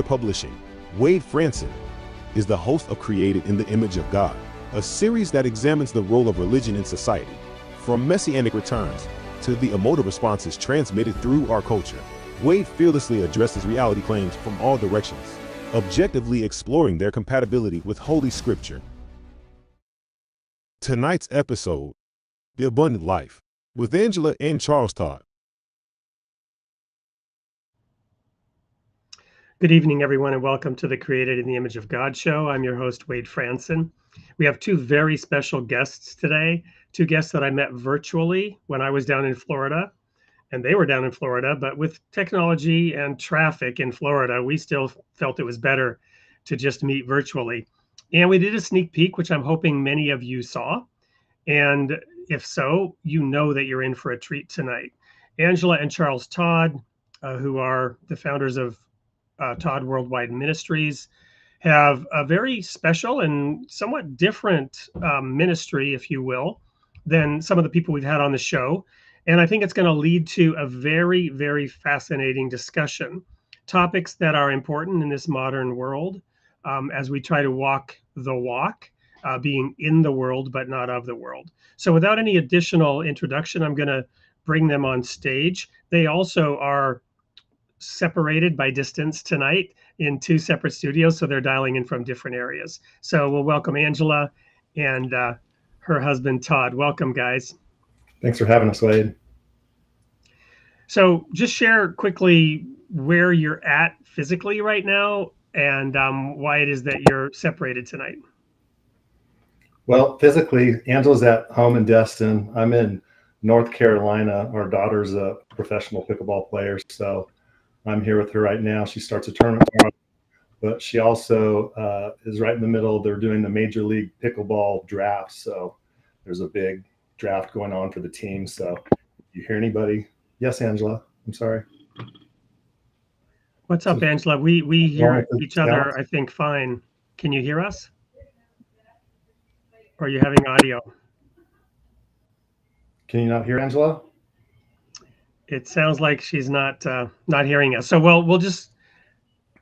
Publishing, Wade Franson is the host of Created in the Image of God, a series that examines the role of religion in society, from messianic returns to the emotive responses transmitted through our culture. Wade fearlessly addresses reality claims from all directions, objectively exploring their compatibility with Holy Scripture. Tonight's episode, The Abundant Life, with Angela and Charles Todd. Good evening, everyone, and welcome to the Created in the Image of God show. I'm your host, Wade Franson. We have two very special guests today, two guests that I met virtually when I was down in Florida, and they were down in Florida. But with technology and traffic in Florida, we still felt it was better to just meet virtually. And we did a sneak peek, which I'm hoping many of you saw. And if so, you know that you're in for a treat tonight. Angela and Charles Todd, uh, who are the founders of uh, Todd Worldwide Ministries, have a very special and somewhat different um, ministry, if you will, than some of the people we've had on the show. And I think it's going to lead to a very, very fascinating discussion. Topics that are important in this modern world um, as we try to walk the walk, uh, being in the world, but not of the world. So, without any additional introduction, I'm going to bring them on stage. They also are separated by distance tonight in two separate studios, so they're dialing in from different areas. So we'll welcome Angela and uh, her husband Todd. Welcome, guys. Thanks for having us, Wade. So just share quickly where you're at physically right now and um, why it is that you're separated tonight. Well, physically, Angela's at home in Destin. I'm in North Carolina. Our daughter's a professional pickleball player, so I'm here with her right now. She starts a tournament tomorrow, but she also uh, is right in the middle. They're doing the Major League Pickleball draft. So there's a big draft going on for the team. So you hear anybody? Yes, Angela. I'm sorry. What's up, Angela? We we hear each other, I think, fine. Can you hear us? Or are you having audio? Can you not hear Angela? It sounds like she's not uh, not hearing us. So well, we'll just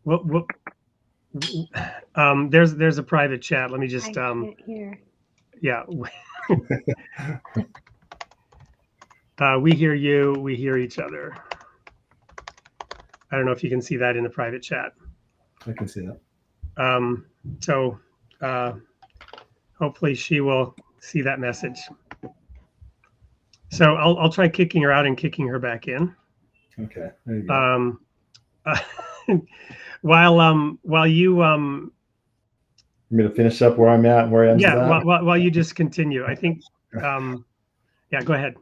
we'll, we'll um, there's there's a private chat. Let me just um, hear. Yeah. uh, we hear you. We hear each other. I don't know if you can see that in the private chat. I can see that. Um, so uh, hopefully she will see that message. So I'll I'll try kicking her out and kicking her back in. Okay. Um, uh, while um while you um. I'm going to finish up where I'm at and where I'm. Yeah. While, while, while you just continue, I think. Um, yeah. Go ahead.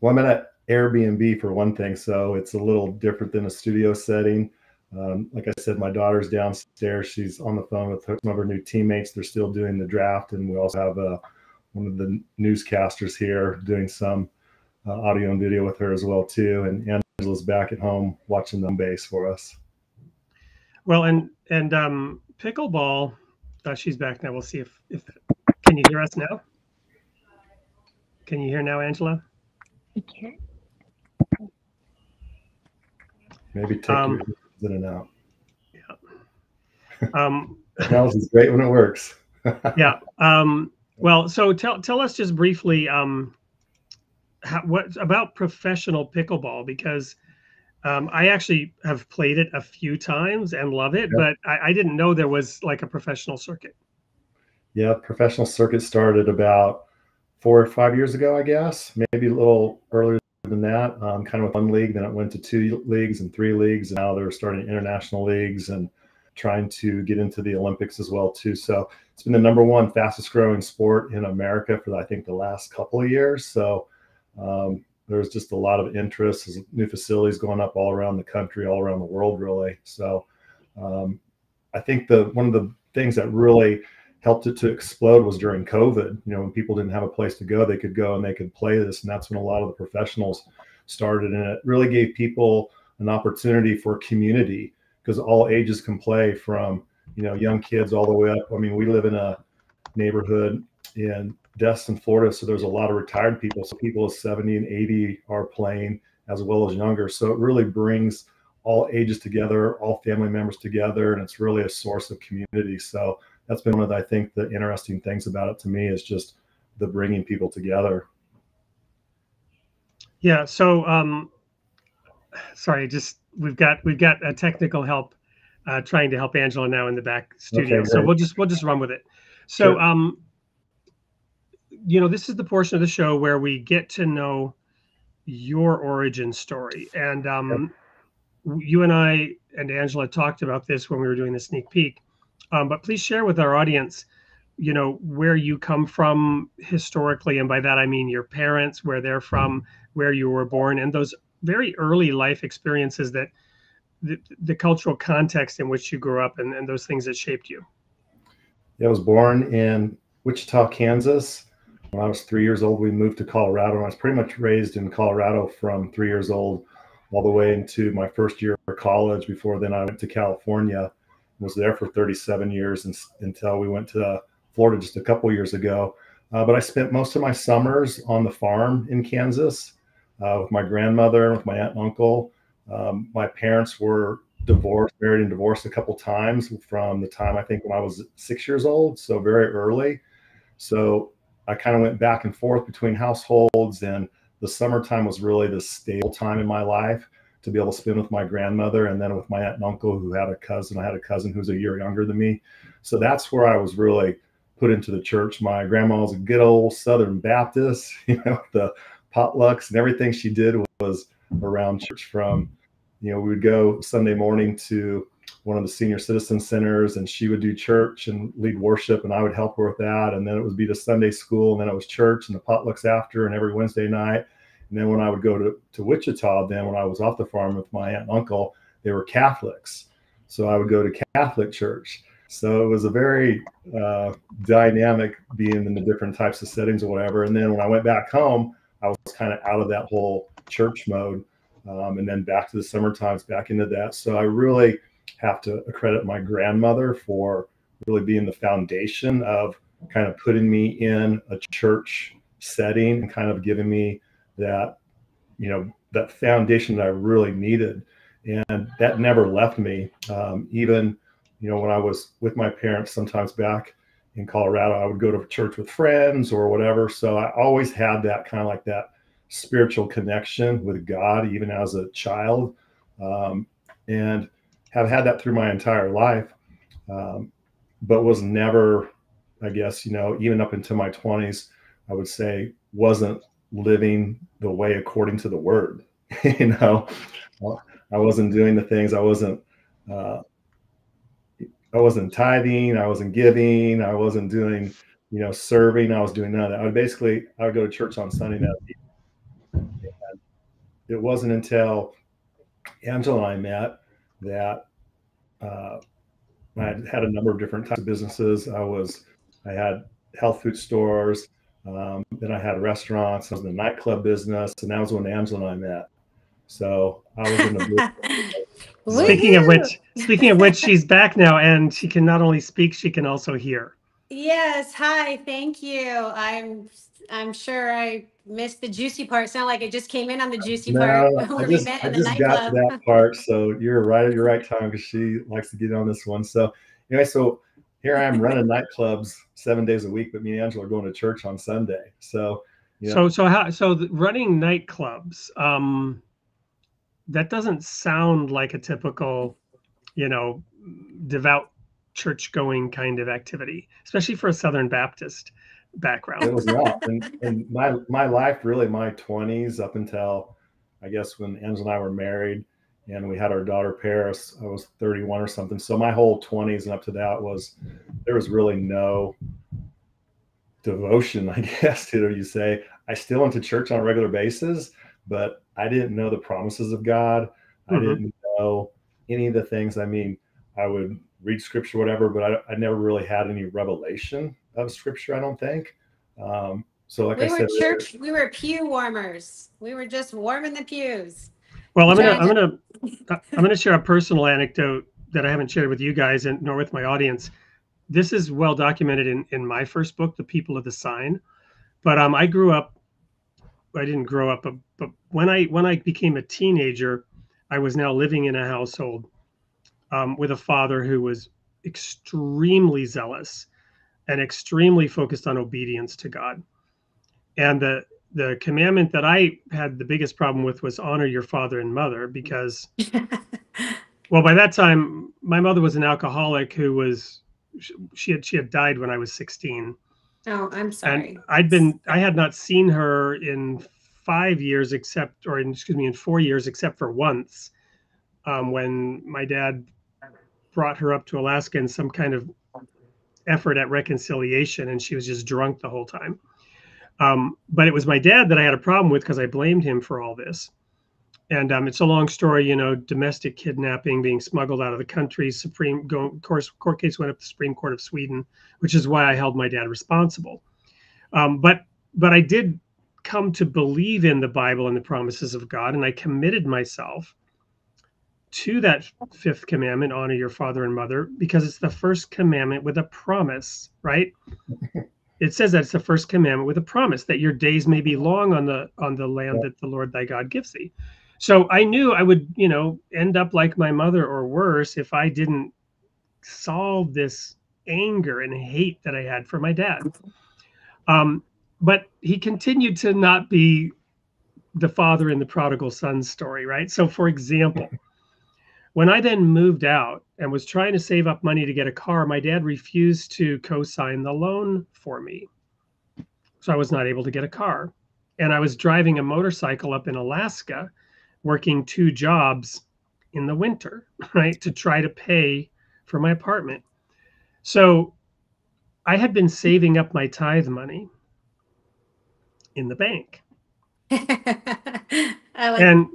Well, I'm at Airbnb for one thing, so it's a little different than a studio setting. Um, like I said, my daughter's downstairs. She's on the phone with some of her new teammates. They're still doing the draft, and we also have uh, one of the newscasters here doing some uh, audio and video with her as well too. And Angela's back at home watching them base for us. Well, and and um, pickleball, uh, she's back now. We'll see if if can you hear us now? Can you hear now, Angela? I can. Maybe take um, in and out. Yeah. Um, Technology is great when it works. yeah. Um, well, so tell tell us just briefly. Um, how, what about professional pickleball? Because um, I actually have played it a few times and love it, but I, I, didn't know there was like a professional circuit. Yeah, professional circuit started about four or five years ago, I guess, maybe a little earlier than that. Um, kind of with one league, then it went to two leagues and three leagues, and now they're starting international leagues and trying to get into the Olympics as well too. So it's been the number one fastest growing sport in America for I think the last couple of years. So um, there's just a lot of interest. There's new facilities going up all around the country, all around the world, really. So um, I think the one of the things that really helped it to explode was during COVID. You know, when people didn't have a place to go, they could go and they could play this, and that's when a lot of the professionals started. And it really gave people an opportunity for community because all ages can play from you know young kids all the way up. I mean, we live in a neighborhood in Destin, Florida. So there's a lot of retired people. So people of 70 and 80 are playing as well as younger. So it really brings all ages together, all family members together, and it's really a source of community. So that's been one of the, I think the interesting things about it to me is just the bringing people together. Yeah. So, um, sorry, just we've got we've got a technical help uh, trying to help Angela now in the back studio. Okay, so we'll just we'll just run with it. So, sure. um, you know, this is the portion of the show where we get to know your origin story, and um, you and I and Angela talked about this when we were doing the sneak peek. Um, but please share with our audience, you know, where you come from historically, and by that I mean your parents, where they're from, where you were born, and those very early life experiences that the, the cultural context in which you grew up and, and those things that shaped you. Yeah, I was born in Wichita, Kansas. When I was three years old, we moved to Colorado. And I was pretty much raised in Colorado from three years old all the way into my first year of college. Before then, I went to California, was there for 37 years and, until we went to Florida just a couple years ago. Uh, but I spent most of my summers on the farm in Kansas uh, with my grandmother, and with my aunt and uncle. Um, my parents were divorced, married and divorced a couple times from the time I think when I was six years old, so very early. So I kind of went back and forth between households, and the summertime was really the stable time in my life to be able to spend with my grandmother and then with my aunt and uncle who had a cousin. I had a cousin who's a year younger than me. So that's where I was really put into the church. My grandma was a good old Southern Baptist, you know, the potlucks and everything she did was around church from, you know, we would go Sunday morning to one of the senior citizen centers and she would do church and lead worship and I would help her with that. And then it would be the Sunday school and then it was church and the potlucks after and every Wednesday night. And then when I would go to, to Wichita, then when I was off the farm with my aunt and uncle, they were Catholics. So I would go to Catholic church. So it was a very uh, dynamic being in the different types of settings or whatever. And then when I went back home, I was kind of out of that whole church mode. Um, and then back to the summer times, back into that. So I really have to accredit my grandmother for really being the foundation of kind of putting me in a church setting and kind of giving me that, you know, that foundation that I really needed. And that never left me. Um, even you know, when I was with my parents, sometimes back in Colorado, I would go to church with friends or whatever. So I always had that kind of like that spiritual connection with God, even as a child, um, and have had that through my entire life, um, but was never, I guess, you know, even up into my 20s, I would say, wasn't living the way according to the word. you know, I wasn't doing the things, I wasn't. Uh, I wasn't tithing, I wasn't giving, I wasn't doing, you know, serving. I was doing none of that. I would basically I would go to church on Sunday night. It wasn't until Angela and I met that uh, I had a number of different types of businesses. I was I had health food stores. Um, then I had restaurants. I was in the nightclub business, and that was when Angela and I met. So I was in the Speaking of which, speaking of which, she's back now, and she can not only speak, she can also hear. Yes. Hi. Thank you. I'm. I'm sure I missed the juicy part. Sound like it just came in on the juicy no, part I just, I just got to that part. So you're right at your right time because she likes to get on this one. So anyway, so here I am running nightclubs seven days a week, but me and Angela are going to church on Sunday. So. You know, so so how so running nightclubs um that doesn't sound like a typical, you know, devout church going kind of activity, especially for a Southern Baptist background. It was not. and, and my my life, really, my twenties up until I guess when Angela and I were married and we had our daughter Paris, I was 31 or something. So my whole 20s and up to that was there was really no devotion, I guess, to you say. I still went to church on a regular basis, but I didn't know the promises of God. Mm-hmm. I didn't know any of the things. I mean, I would read scripture, whatever, but I, I never really had any revelation of scripture. I don't think. Um, so, like we I were said, church. We were pew warmers. We were just warming the pews. Well, I'm gonna, I'm gonna, I'm gonna share a personal anecdote that I haven't shared with you guys and nor with my audience. This is well documented in in my first book, The People of the Sign. But um, I grew up I didn't grow up, but, but when I when I became a teenager, I was now living in a household um, with a father who was extremely zealous and extremely focused on obedience to God. And the the commandment that I had the biggest problem with was honor your father and mother because well by that time my mother was an alcoholic who was she had she had died when I was 16. Oh, I'm sorry. And I'd been I had not seen her in 5 years except or in, excuse me in 4 years except for once um, when my dad brought her up to Alaska in some kind of effort at reconciliation, and she was just drunk the whole time. Um, but it was my dad that I had a problem with because I blamed him for all this. And um, it's a long story, you know, domestic kidnapping, being smuggled out of the country. Supreme go, course court case went up to the Supreme Court of Sweden, which is why I held my dad responsible. Um, but but I did come to believe in the Bible and the promises of God, and I committed myself to that fifth commandment honor your father and mother because it's the first commandment with a promise right? It says that it's the first commandment with a promise that your days may be long on the on the land that the lord thy god gives thee. So i knew i would you know end up like my mother or worse if i didn't solve this anger and hate that i had for my dad. Um, but he continued to not be the father in the prodigal son story right? So for example when I then moved out and was trying to save up money to get a car, my dad refused to co sign the loan for me. So I was not able to get a car. And I was driving a motorcycle up in Alaska, working two jobs in the winter, right, to try to pay for my apartment. So I had been saving up my tithe money in the bank. like and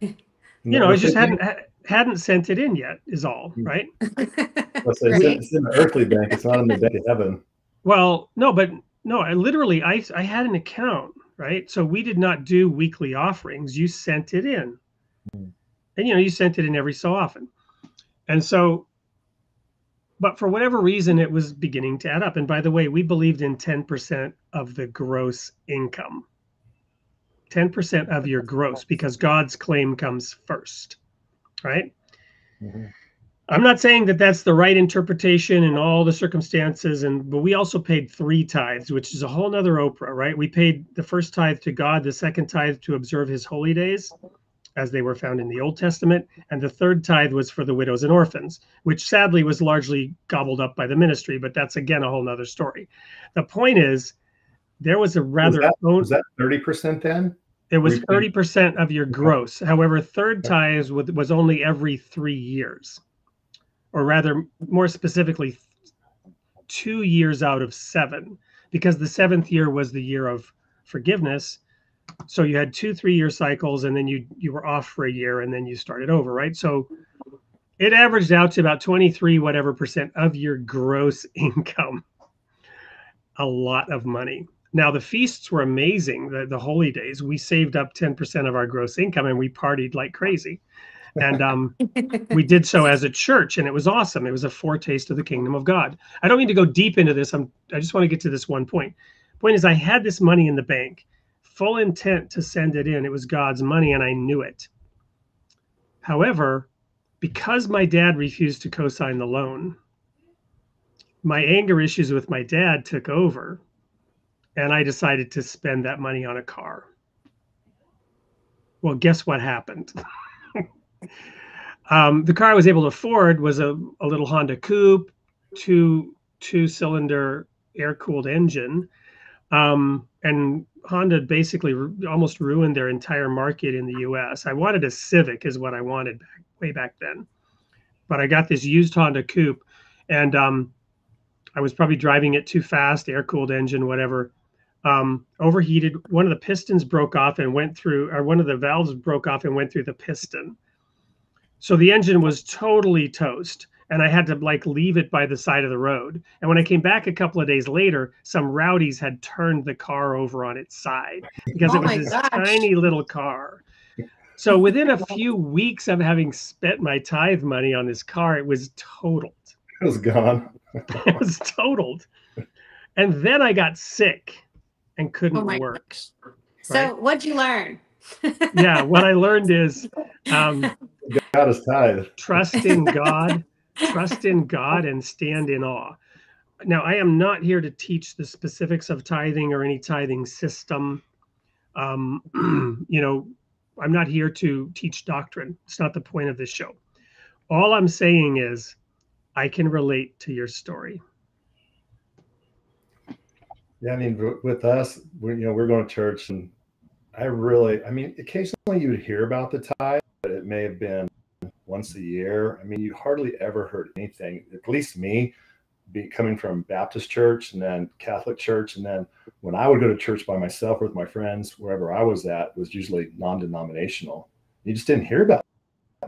you know, I just hadn't hadn't sent it in yet is all hmm. right? It's, it's in the earthly bank it's not in the bank of heaven. Well no but no i literally i i had an account right? So we did not do weekly offerings. You sent it in. Mm. and you know you sent it in every so often. And so but for whatever reason it was beginning to add up. And by the way we believed in 10% of the gross income. 10% of your gross because god's claim comes first right? Mm-hmm. I'm not saying that that's the right interpretation in all the circumstances, and but we also paid three tithes, which is a whole nother Oprah, right? We paid the first tithe to God, the second tithe to observe His holy days, as they were found in the Old Testament, and the third tithe was for the widows and orphans, which sadly was largely gobbled up by the ministry. But that's again a whole nother story. The point is, there was a rather was that thirty percent then? It was thirty percent of your gross. However, third tithe was, was only every three years, or rather, more specifically, two years out of seven, because the seventh year was the year of forgiveness. So you had two three-year cycles, and then you you were off for a year, and then you started over, right? So it averaged out to about twenty-three whatever percent of your gross income. A lot of money. Now the feasts were amazing. The, the holy days, we saved up 10% of our gross income and we partied like crazy. And um, we did so as a church, and it was awesome. It was a foretaste of the kingdom of God. I don't mean to go deep into this. I'm, I just want to get to this one point. Point is, I had this money in the bank, full intent to send it in. It was God's money, and I knew it. However, because my dad refused to co-sign the loan, my anger issues with my dad took over and I decided to spend that money on a car. Well, guess what happened? um, the car I was able to afford was a, a little Honda Coupe, two two cylinder air cooled engine, um, and Honda basically almost ruined their entire market in the U.S. I wanted a Civic, is what I wanted back, way back then, but I got this used Honda Coupe, and um, I was probably driving it too fast, air cooled engine, whatever um, overheated. One of the pistons broke off and went through, or one of the valves broke off and went through the piston. So the engine was totally toast. And I had to like leave it by the side of the road. And when I came back a couple of days later, some rowdies had turned the car over on its side because oh it was this gosh. tiny little car. So within a few weeks of having spent my tithe money on this car, it was totaled. It was gone. it was totaled. And then I got sick and couldn't oh work. Gosh. So, right? what'd you learn? yeah, what I learned is um, God is tithe. Trust in God, trust in God, and stand in awe. Now, I am not here to teach the specifics of tithing or any tithing system. Um, you know, I'm not here to teach doctrine. It's not the point of this show. All I'm saying is, I can relate to your story. Yeah, I mean, with us, we you know we're going to church, and I really, I mean, occasionally you would hear about the tithe, but it may have been once a year. I mean, you hardly ever heard anything. At least me, be coming from Baptist church and then Catholic church, and then when I would go to church by myself or with my friends, wherever I was at, was usually non-denominational. You just didn't hear about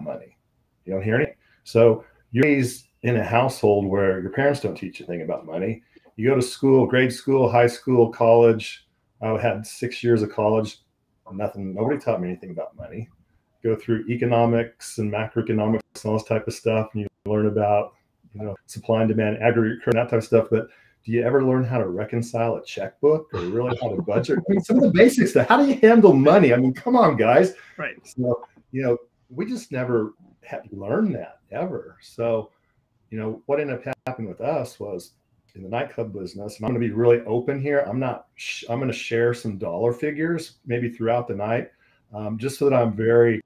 money. You don't hear anything. So you're raised in a household where your parents don't teach you anything about money you go to school, grade school, high school, college. I had six years of college. Nothing. Nobody taught me anything about money. Go through economics and macroeconomics and all this type of stuff, and you learn about you know supply and demand, aggregate current, that type of stuff. But do you ever learn how to reconcile a checkbook or really how to budget? I mean, some of the basics. Stuff. How do you handle money? I mean, come on, guys. Right. So you know, we just never had learned that ever. So, you know, what ended up happening with us was in the nightclub business, and I'm going to be really open here. I'm not. I'm going to share some dollar figures maybe throughout the night, um, just so that I'm very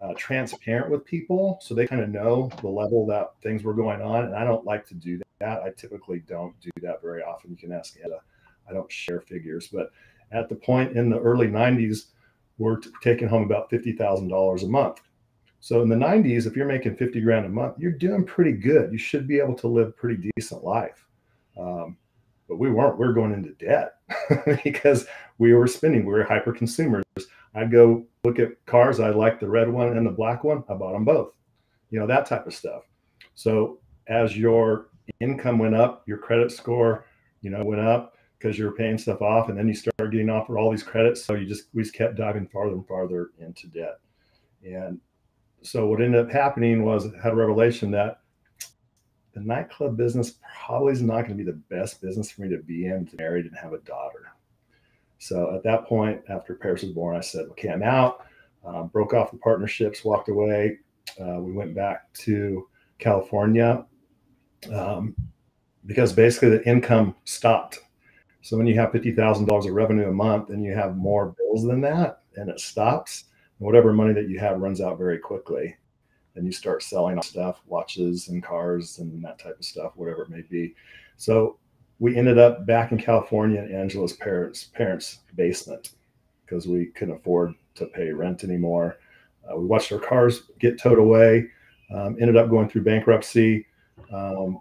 uh, transparent with people, so they kind of know the level that things were going on. And I don't like to do that. I typically don't do that very often. You can ask Anna. I don't share figures, but at the point in the early 90s, we're taking home about fifty thousand dollars a month. So in the 90s, if you're making 50 grand a month, you're doing pretty good. You should be able to live pretty decent life. Um, but we weren't. We were going into debt because we were spending. We were hyper consumers. I'd go look at cars. I liked the red one and the black one. I bought them both. You know that type of stuff. So as your income went up, your credit score, you know, went up because you were paying stuff off, and then you started getting offered all these credits. So you just we just kept diving farther and farther into debt. And so what ended up happening was I had a revelation that the nightclub business probably is not going to be the best business for me to be in, to married and have a daughter. So at that point, after Paris was born, I said, okay, I'm out. Um, broke off the partnerships, walked away. Uh, we went back to California um, because basically the income stopped. So when you have $50,000 of revenue a month and you have more bills than that and it stops, whatever money that you have runs out very quickly then you start selling stuff, watches and cars and that type of stuff, whatever it may be. So we ended up back in California in Angela's parents' parents' basement because we couldn't afford to pay rent anymore. Uh, we watched our cars get towed away. Um, ended up going through bankruptcy. Um,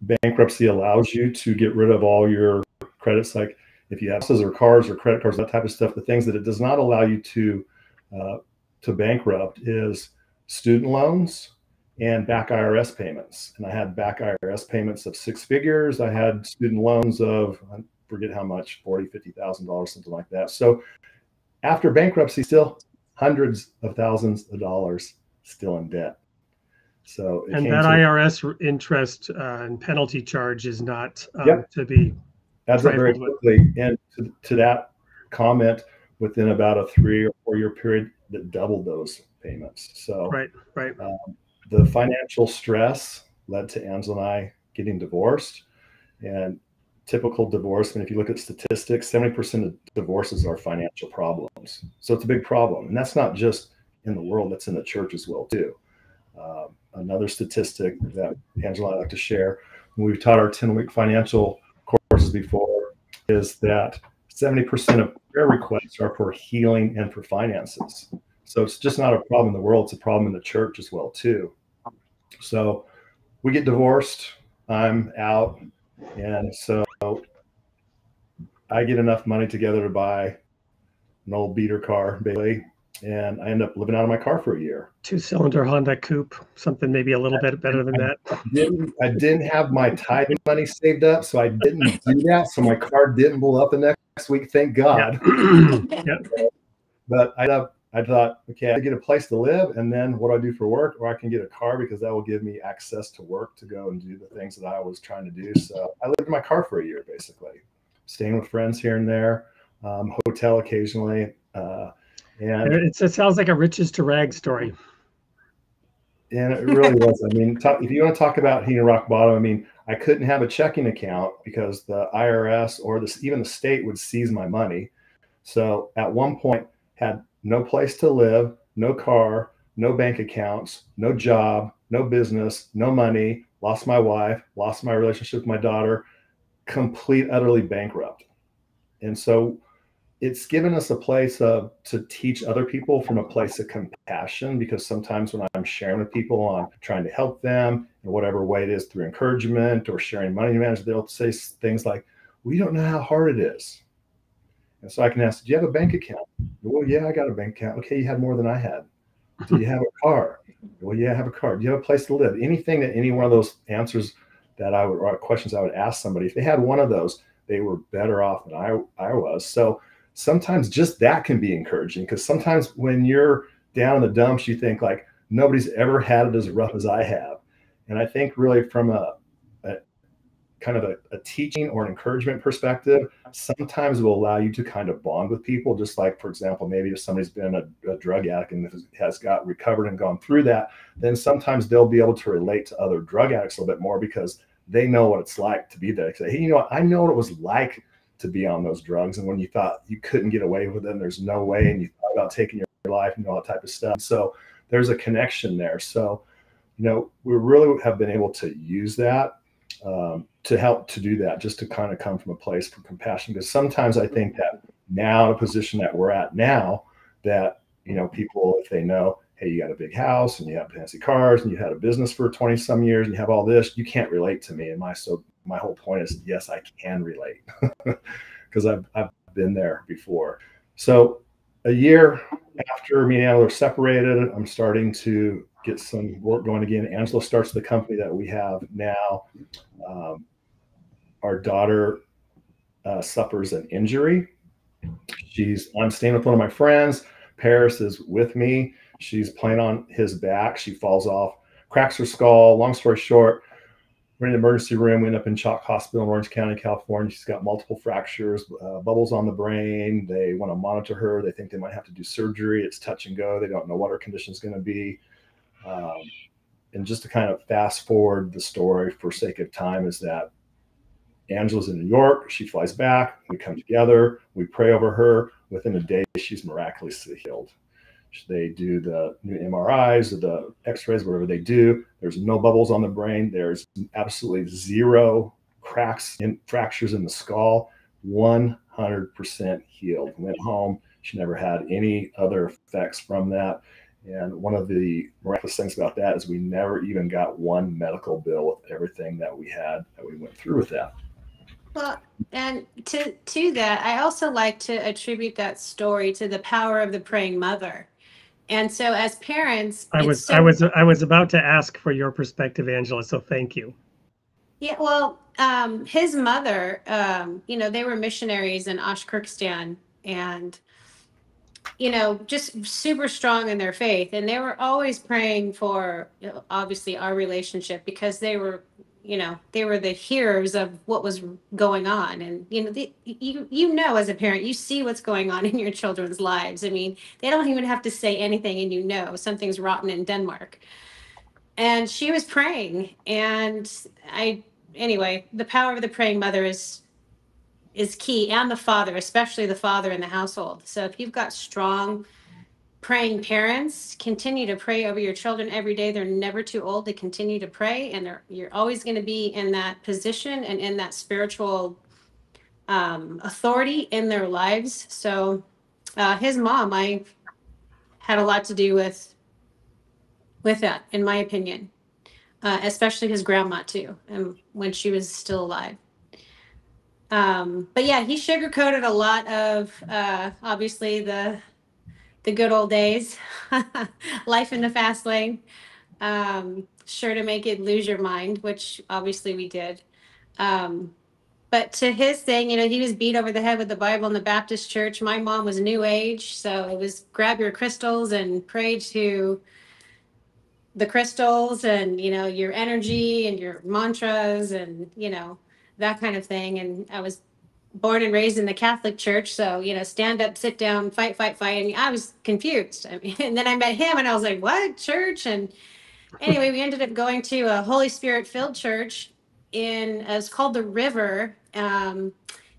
bankruptcy allows you to get rid of all your credits, like if you have houses or cars or credit cards, that type of stuff. The things that it does not allow you to uh, to bankrupt is student loans and back IRS payments. And I had back IRS payments of six figures. I had student loans of, I forget how much, 40, $50,000, something like that. So after bankruptcy, still hundreds of thousands of dollars still in debt. So and that to, IRS interest uh, and penalty charge is not um, yep. to be up very quickly. And to, to that comment, within about a three or four year period, that doubled those payments. So right, right. Um, the financial stress led to Angela and I getting divorced, and typical divorce. And if you look at statistics, seventy percent of divorces are financial problems. So it's a big problem, and that's not just in the world; that's in the church as well too. Um, another statistic that Angela and I like to share when we've taught our ten week financial courses before is that 70% of prayer requests are for healing and for finances. So it's just not a problem in the world; it's a problem in the church as well too. So we get divorced. I'm out, and so I get enough money together to buy an old beater car, Bailey, and I end up living out of my car for a year. Two cylinder Honda Coupe, something maybe a little bit better than that. I didn't, I didn't have my tithing money saved up, so I didn't do that. So my car didn't blow up the next week, thank God. Yeah. yeah. But I ended up I thought, okay, I get a place to live, and then what do I do for work? Or I can get a car because that will give me access to work to go and do the things that I was trying to do. So I lived in my car for a year, basically, staying with friends here and there, um, hotel occasionally. Uh, and it sounds like a riches to rags story. and it really was. I mean, talk, if you want to talk about hitting rock bottom, I mean, I couldn't have a checking account because the IRS or the, even the state would seize my money. So at one point, had no place to live, no car, no bank accounts, no job, no business, no money, lost my wife, lost my relationship with my daughter, complete, utterly bankrupt. And so it's given us a place of to teach other people from a place of compassion because sometimes when i'm sharing with people on trying to help them in whatever way it is through encouragement or sharing money management they'll say things like we don't know how hard it is and so i can ask do you have a bank account? Well yeah i got a bank account. Okay you had more than i had. Do you have a car? Well yeah i have a car. Do you have a place to live? Anything that any one of those answers that i would or questions i would ask somebody if they had one of those they were better off than i i was. So sometimes just that can be encouraging because sometimes when you're down in the dumps, you think like nobody's ever had it as rough as I have. And I think really from a, a kind of a, a, teaching or an encouragement perspective, sometimes will allow you to kind of bond with people. Just like, for example, maybe if somebody's been a, a drug addict and has got recovered and gone through that, then sometimes they'll be able to relate to other drug addicts a little bit more because they know what it's like to be there. Say, hey, you know, I know what it was like to be on those drugs. And when you thought you couldn't get away with them, there's no way, and you thought about taking your life and all that type of stuff. So there's a connection there. So, you know, we really have been able to use that um, to help to do that, just to kind of come from a place for compassion. Because sometimes I think that now, the position that we're at now, that you know, people if they know, hey, you got a big house and you have fancy cars and you had a business for 20 some years and you have all this, you can't relate to me. And my so my whole point is yes, I can relate because I've, I've been there before. So a year after me and are separated, I'm starting to get some work going again. Angela starts the company that we have now. Um, our daughter uh, suffers an injury. She's I'm staying with one of my friends. Paris is with me. She's playing on his back. She falls off, cracks her skull. Long story short, we're in the emergency room. We end up in CHOC Hospital in Orange County, California. She's got multiple fractures, uh, bubbles on the brain. They want to monitor her. They think they might have to do surgery. It's touch and go. They don't know what her condition is going to be. Um, and just to kind of fast forward the story for sake of time is that Angela's in New York. She flies back. We come together. We pray over her. Within a day, she's miraculously healed. They do the new MRIs or the X-rays, whatever they do. There's no bubbles on the brain. There's absolutely zero cracks and fractures in the skull. 100% healed. Went home. She never had any other effects from that. And one of the miraculous things about that is we never even got one medical bill with everything that we had that we went through with that. Well, and to to that, I also like to attribute that story to the power of the praying mother. And so as parents, I was so, I was I was about to ask for your perspective, Angela. So thank you. Yeah, well, um, his mother, um, you know, they were missionaries in Ashkirkstan and you know, just super strong in their faith. And they were always praying for you know, obviously our relationship because they were you know they were the hearers of what was going on. And you know you you know as a parent you see what's going on in your children's lives. I mean they don't even have to say anything and you know something's rotten in denmark. And she was praying. And i anyway the power of the praying mother is is key and the father especially the father in the household. So if you've got strong praying parents continue to pray over your children every day. They're never too old to continue to pray and you're always going to be in that position and in that spiritual um, authority in their lives. So uh, his mom i had a lot to do with with that in my opinion uh, especially his grandma too and when she was still alive um, but yeah he sugarcoated a lot of uh, obviously the the good old days, life in the fast lane. Um, sure to make it lose your mind, which obviously we did. Um, but to his thing, you know, he was beat over the head with the Bible in the Baptist church. My mom was New Age, so it was grab your crystals and pray to the crystals and you know your energy and your mantras and you know that kind of thing. And I was born and raised in the Catholic Church, so you know, stand up, sit down, fight, fight, fight. And I was confused. I mean, and then I met him, and I was like, "What church?" And anyway, we ended up going to a Holy Spirit filled church in, it's called the River um,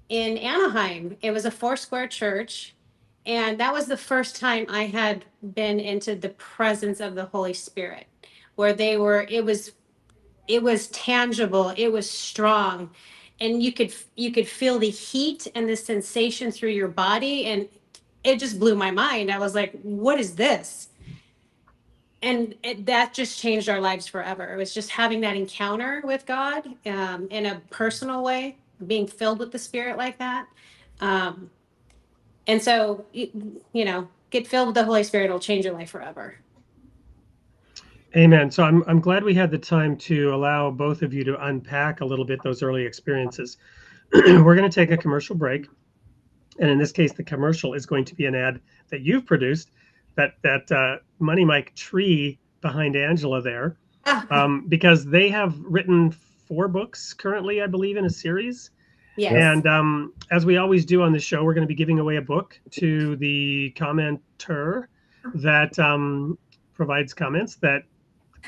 in Anaheim. It was a four square church. And that was the first time I had been into the presence of the Holy Spirit, where they were, it was, it was tangible, it was strong. And you could you could feel the heat and the sensation through your body. And it just blew my mind. I was like, what is this? and it, that just changed our lives forever. It was just having that encounter with God um, in a personal way, being filled with the Spirit like that. Um, and so, you, you know, get filled with the Holy Spirit; it'll change your life forever. Amen. So I'm I'm glad we had the time to allow both of you to unpack a little bit those early experiences. We're going to take a commercial break, and in this case, the commercial is going to be an ad that you've produced that that uh, Money Mike tree behind Angela there, um, because they have written four books currently, I believe, in a series. Yes. And um, as we always do on the show, we're going to be giving away a book to the commenter that um, provides comments that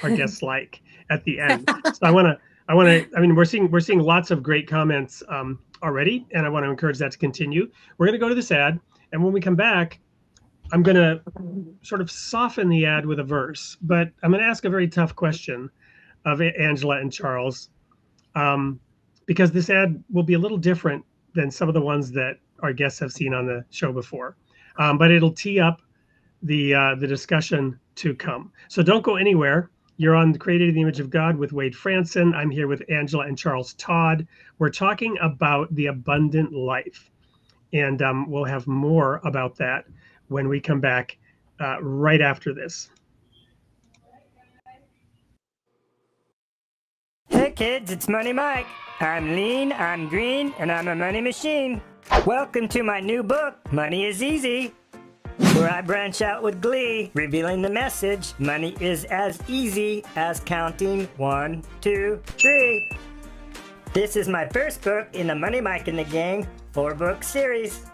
our guests like at the end. So I want to, I want to, I mean, we're seeing we're seeing lots of great comments um, already, and I want to encourage that to continue. We're going to go to this ad, and when we come back, I'm going to sort of soften the ad with a verse, but I'm going to ask a very tough question of Angela and Charles, um, because this ad will be a little different than some of the ones that our guests have seen on the show before. Um, but it'll tee up the uh, the discussion to come. So don't go anywhere. You're on Created in the Image of God with Wade Franson. I'm here with Angela and Charles Todd. We're talking about the abundant life, and um, we'll have more about that when we come back uh, right after this. Hey kids, it's Money Mike. I'm lean, I'm green, and I'm a money machine. Welcome to my new book, Money is Easy, where I branch out with glee, revealing the message money is as easy as counting one, two, three. This is my first book in the Money Mike and the Gang four book series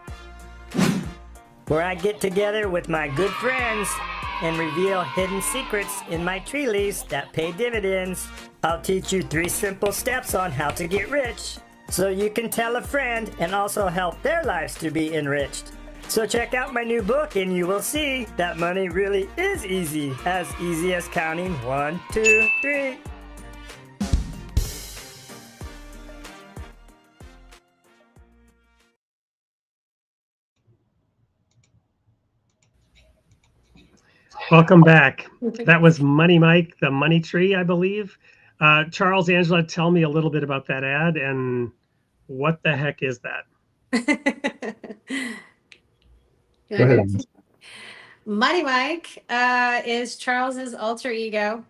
where I get together with my good friends and reveal hidden secrets in my tree leaves that pay dividends. I'll teach you three simple steps on how to get rich so you can tell a friend and also help their lives to be enriched. So check out my new book and you will see that money really is easy, as easy as counting one, two, three. Welcome back. That was Money Mike, the money tree, I believe. Uh, Charles, Angela, tell me a little bit about that ad and what the heck is that? Go ahead. Money Mike uh, is Charles's alter ego.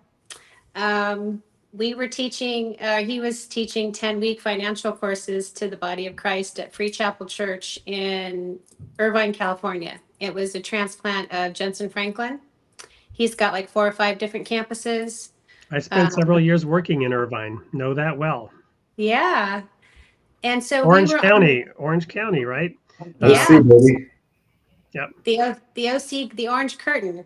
Um, we were teaching, uh, he was teaching 10 week financial courses to the body of Christ at Free Chapel Church in Irvine, California. It was a transplant of Jentezen Franklin. He's got like four or five different campuses. I spent Um, several years working in Irvine, know that well. Yeah. And so Orange we were County, Orange County, right? Yeah. Baby. the the OC the Orange Curtain,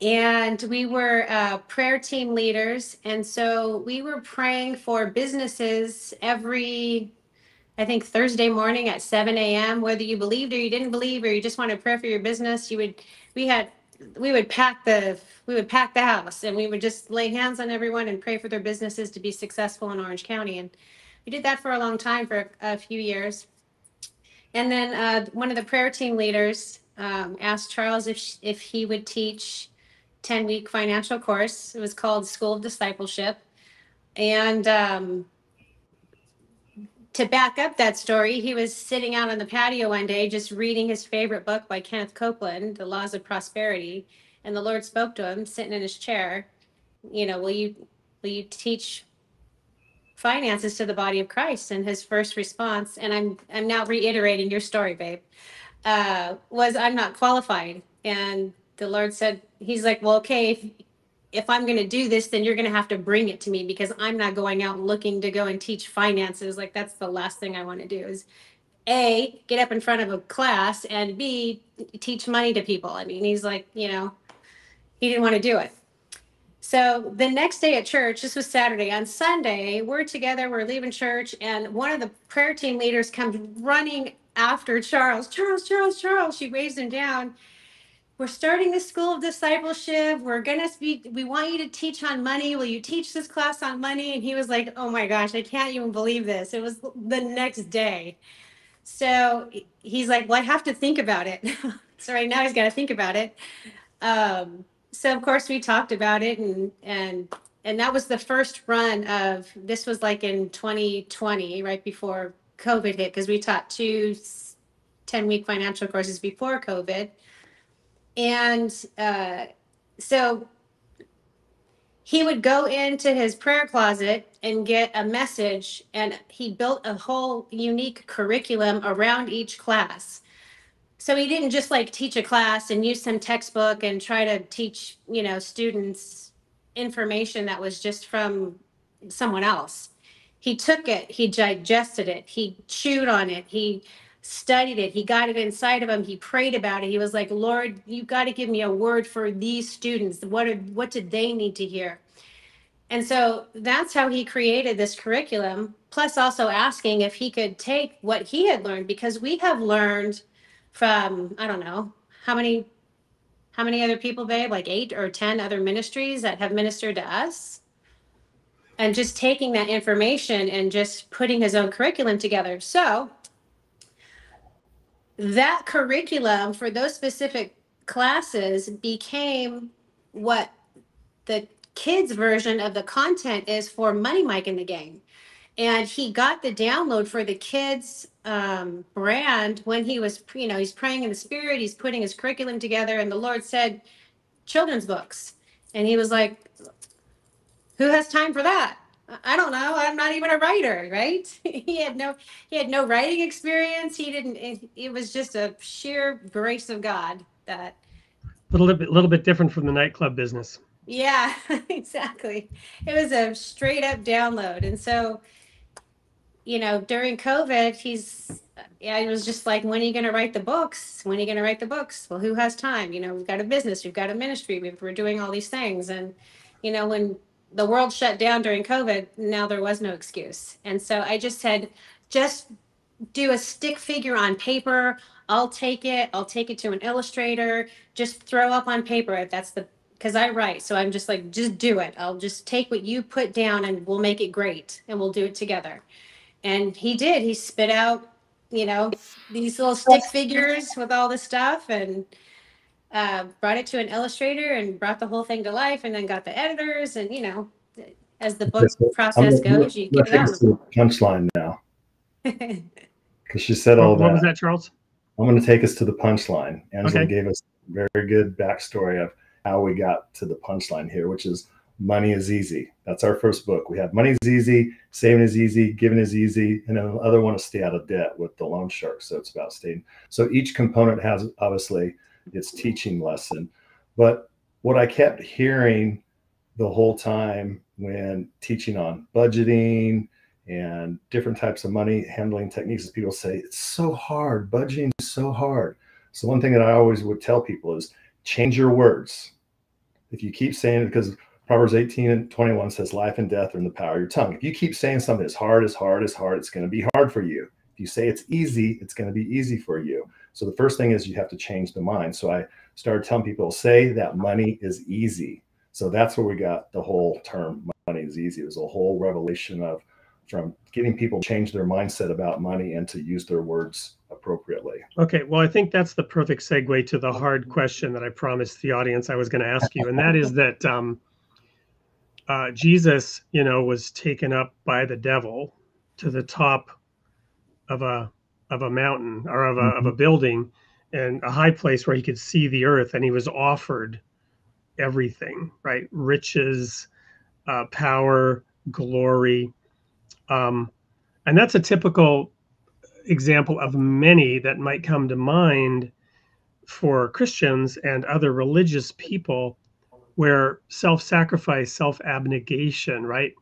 and we were uh, prayer team leaders, and so we were praying for businesses every, I think Thursday morning at seven a.m. Whether you believed or you didn't believe, or you just wanted prayer for your business, you would we had we would pack the we would pack the house, and we would just lay hands on everyone and pray for their businesses to be successful in Orange County, and we did that for a long time for a, a few years. And then uh, one of the prayer team leaders um, asked Charles if if he would teach ten week financial course. It was called School of Discipleship, and um, to back up that story, he was sitting out on the patio one day just reading his favorite book by Kenneth Copeland, The Laws of Prosperity, and the Lord spoke to him sitting in his chair. You know, will you will you teach finances to the body of Christ. And his first response, and I'm I'm now reiterating your story, babe, uh, was I'm not qualified. And the Lord said, He's like, Well, okay, if if I'm gonna do this, then you're gonna have to bring it to me because I'm not going out looking to go and teach finances. Like that's the last thing I want to do is A, get up in front of a class and B, teach money to people. I mean, he's like, you know, he didn't want to do it. So the next day at church, this was Saturday, on Sunday, we're together, we're leaving church, and one of the prayer team leaders comes running after Charles. Charles, Charles, Charles. She waves him down. We're starting the school of discipleship. We're gonna be, we want you to teach on money. Will you teach this class on money? And he was like, Oh my gosh, I can't even believe this. It was the next day. So he's like, Well, I have to think about it. so right now he's got to think about it. Um, so of course we talked about it and and and that was the first run of this was like in 2020 right before covid hit because we taught two 10 week financial courses before covid. And uh, so he would go into his prayer closet and get a message and he built a whole unique curriculum around each class so he didn't just like teach a class and use some textbook and try to teach you know students information that was just from someone else. He took it he digested it he chewed on it he studied it he got it inside of him he prayed about it. He was like lord you got to give me a word for these students. What are, what did they need to hear? And so that's how he created this curriculum plus also asking if he could take what he had learned because we have learned from I don't know how many how many other people, babe? Like eight or ten other ministries that have ministered to us. And just taking that information and just putting his own curriculum together. So that curriculum for those specific classes became what the kids version of the content is for Money Mike and the Gang and he got the download for the kids um, brand when he was you know he's praying in the spirit he's putting his curriculum together and the lord said children's books. And he was like who has time for that? I don't know i'm not even a writer right? He had no he had no writing experience he didn't it, it was just a sheer grace of god that a little bit little bit different from the nightclub business. Yeah exactly. It was a straight up download. And so you know, during COVID, he's, yeah, I was just like, when are you going to write the books? When are you going to write the books? Well, who has time? You know, we've got a business, we've got a ministry, we're doing all these things. And, you know, when the world shut down during COVID, now there was no excuse. And so I just said, just do a stick figure on paper. I'll take it. I'll take it to an illustrator. Just throw up on paper if that's the because I write. So I'm just like, just do it. I'll just take what you put down and we'll make it great and we'll do it together. And he did. He spit out, you know, these little stick figures with all the stuff and uh, brought it to an illustrator and brought the whole thing to life and then got the editors and, you know, as the book process goes, you get it out. Punchline now. Because she said all what, that. What was that, Charles? I'm going to take us to the punchline. Angela okay. gave us a very good backstory of how we got to the punchline here, which is Money is Easy. That's our first book. We have Money is Easy, Saving is Easy, Giving is Easy, and then the other one is Stay Out of Debt with the loan shark. So it's about staying. So each component has obviously its teaching lesson. But what I kept hearing the whole time when teaching on budgeting and different types of money handling techniques is people say it's so hard budgeting is so hard so one thing that i always would tell people is change your words if you keep saying it because Proverbs 18 and 21 says, Life and death are in the power of your tongue. If you keep saying something as hard, as hard, as hard, it's going to be hard for you. If you say it's easy, it's going to be easy for you. So the first thing is you have to change the mind. So I started telling people, say that money is easy. So that's where we got the whole term money is easy. It was a whole revelation of from getting people to change their mindset about money and to use their words appropriately. Okay, well, I think that's the perfect segue to the hard question that I promised the audience I was going to ask you, and that is that um, uh, Jesus, you know, was taken up by the devil to the top of a of a mountain or of a, mm-hmm. of a mm-hmm. building and a high place where he could see the earth and he was offered everything right riches uh, power glory um, and that's a typical example of many that might come to mind for christians and other religious people where self-sacrifice, self-abnegation, right?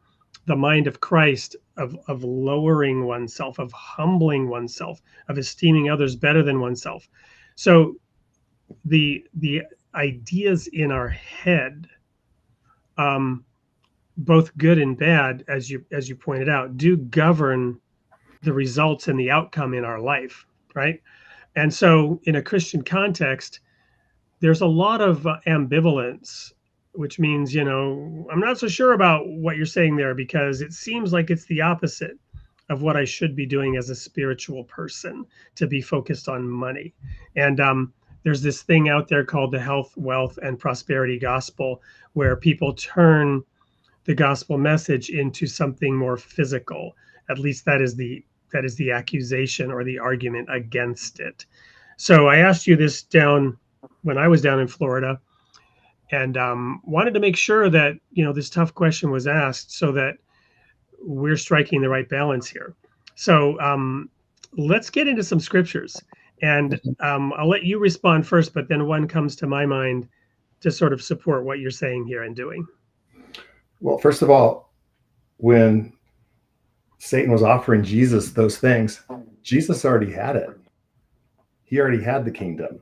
The mind of Christ of of lowering oneself, of humbling oneself, of esteeming others better than oneself. So the the ideas in our head um, both good and bad, as you as you pointed out, do govern the results and the outcome in our life, right? And so, in a Christian context, there's a lot of uh, ambivalence, which means, you know, I'm not so sure about what you're saying there because it seems like it's the opposite of what I should be doing as a spiritual person to be focused on money. And um, there's this thing out there called the health, wealth, and prosperity gospel, where people turn the gospel message into something more physical. At least that is the that is the accusation or the argument against it. So I asked you this down when I was down in Florida, and um, wanted to make sure that you know this tough question was asked so that we're striking the right balance here. So um, let's get into some scriptures, and um, I'll let you respond first, but then one comes to my mind to sort of support what you're saying here and doing. Well, first of all, when Satan was offering Jesus those things, Jesus already had it. He already had the kingdom.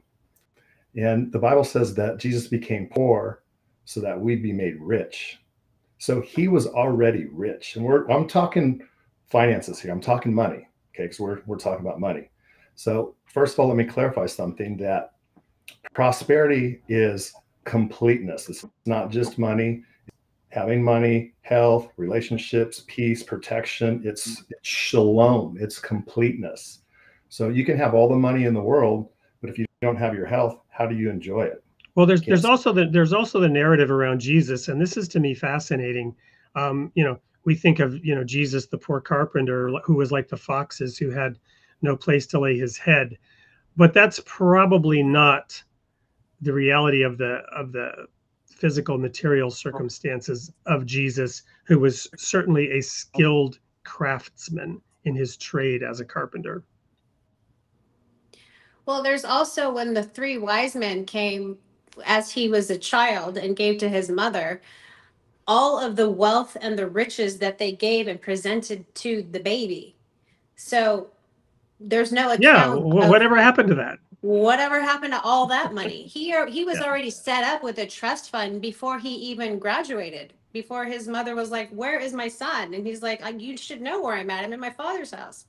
And the Bible says that Jesus became poor so that we'd be made rich. So he was already rich. And we're I'm talking finances here. I'm talking money. Okay, because we're we're talking about money. So first of all, let me clarify something that prosperity is completeness. It's not just money, having money, health, relationships, peace, protection. It's, it's shalom, it's completeness. So you can have all the money in the world, but if you don't have your health, how do you enjoy it? Well, there's there's also the there's also the narrative around Jesus, and this is to me fascinating. Um, you know, we think of you know Jesus, the poor carpenter who was like the foxes who had no place to lay his head, but that's probably not the reality of the of the physical material circumstances of Jesus, who was certainly a skilled craftsman in his trade as a carpenter. Well, there's also when the three wise men came as he was a child and gave to his mother, all of the wealth and the riches that they gave and presented to the baby. So there's no account. Yeah, whatever happened to that? whatever happened to all that money? He he was yeah. already set up with a trust fund before he even graduated. Before his mother was like, "Where is my son?" and he's like, "You should know where I'm at. I'm in my father's house."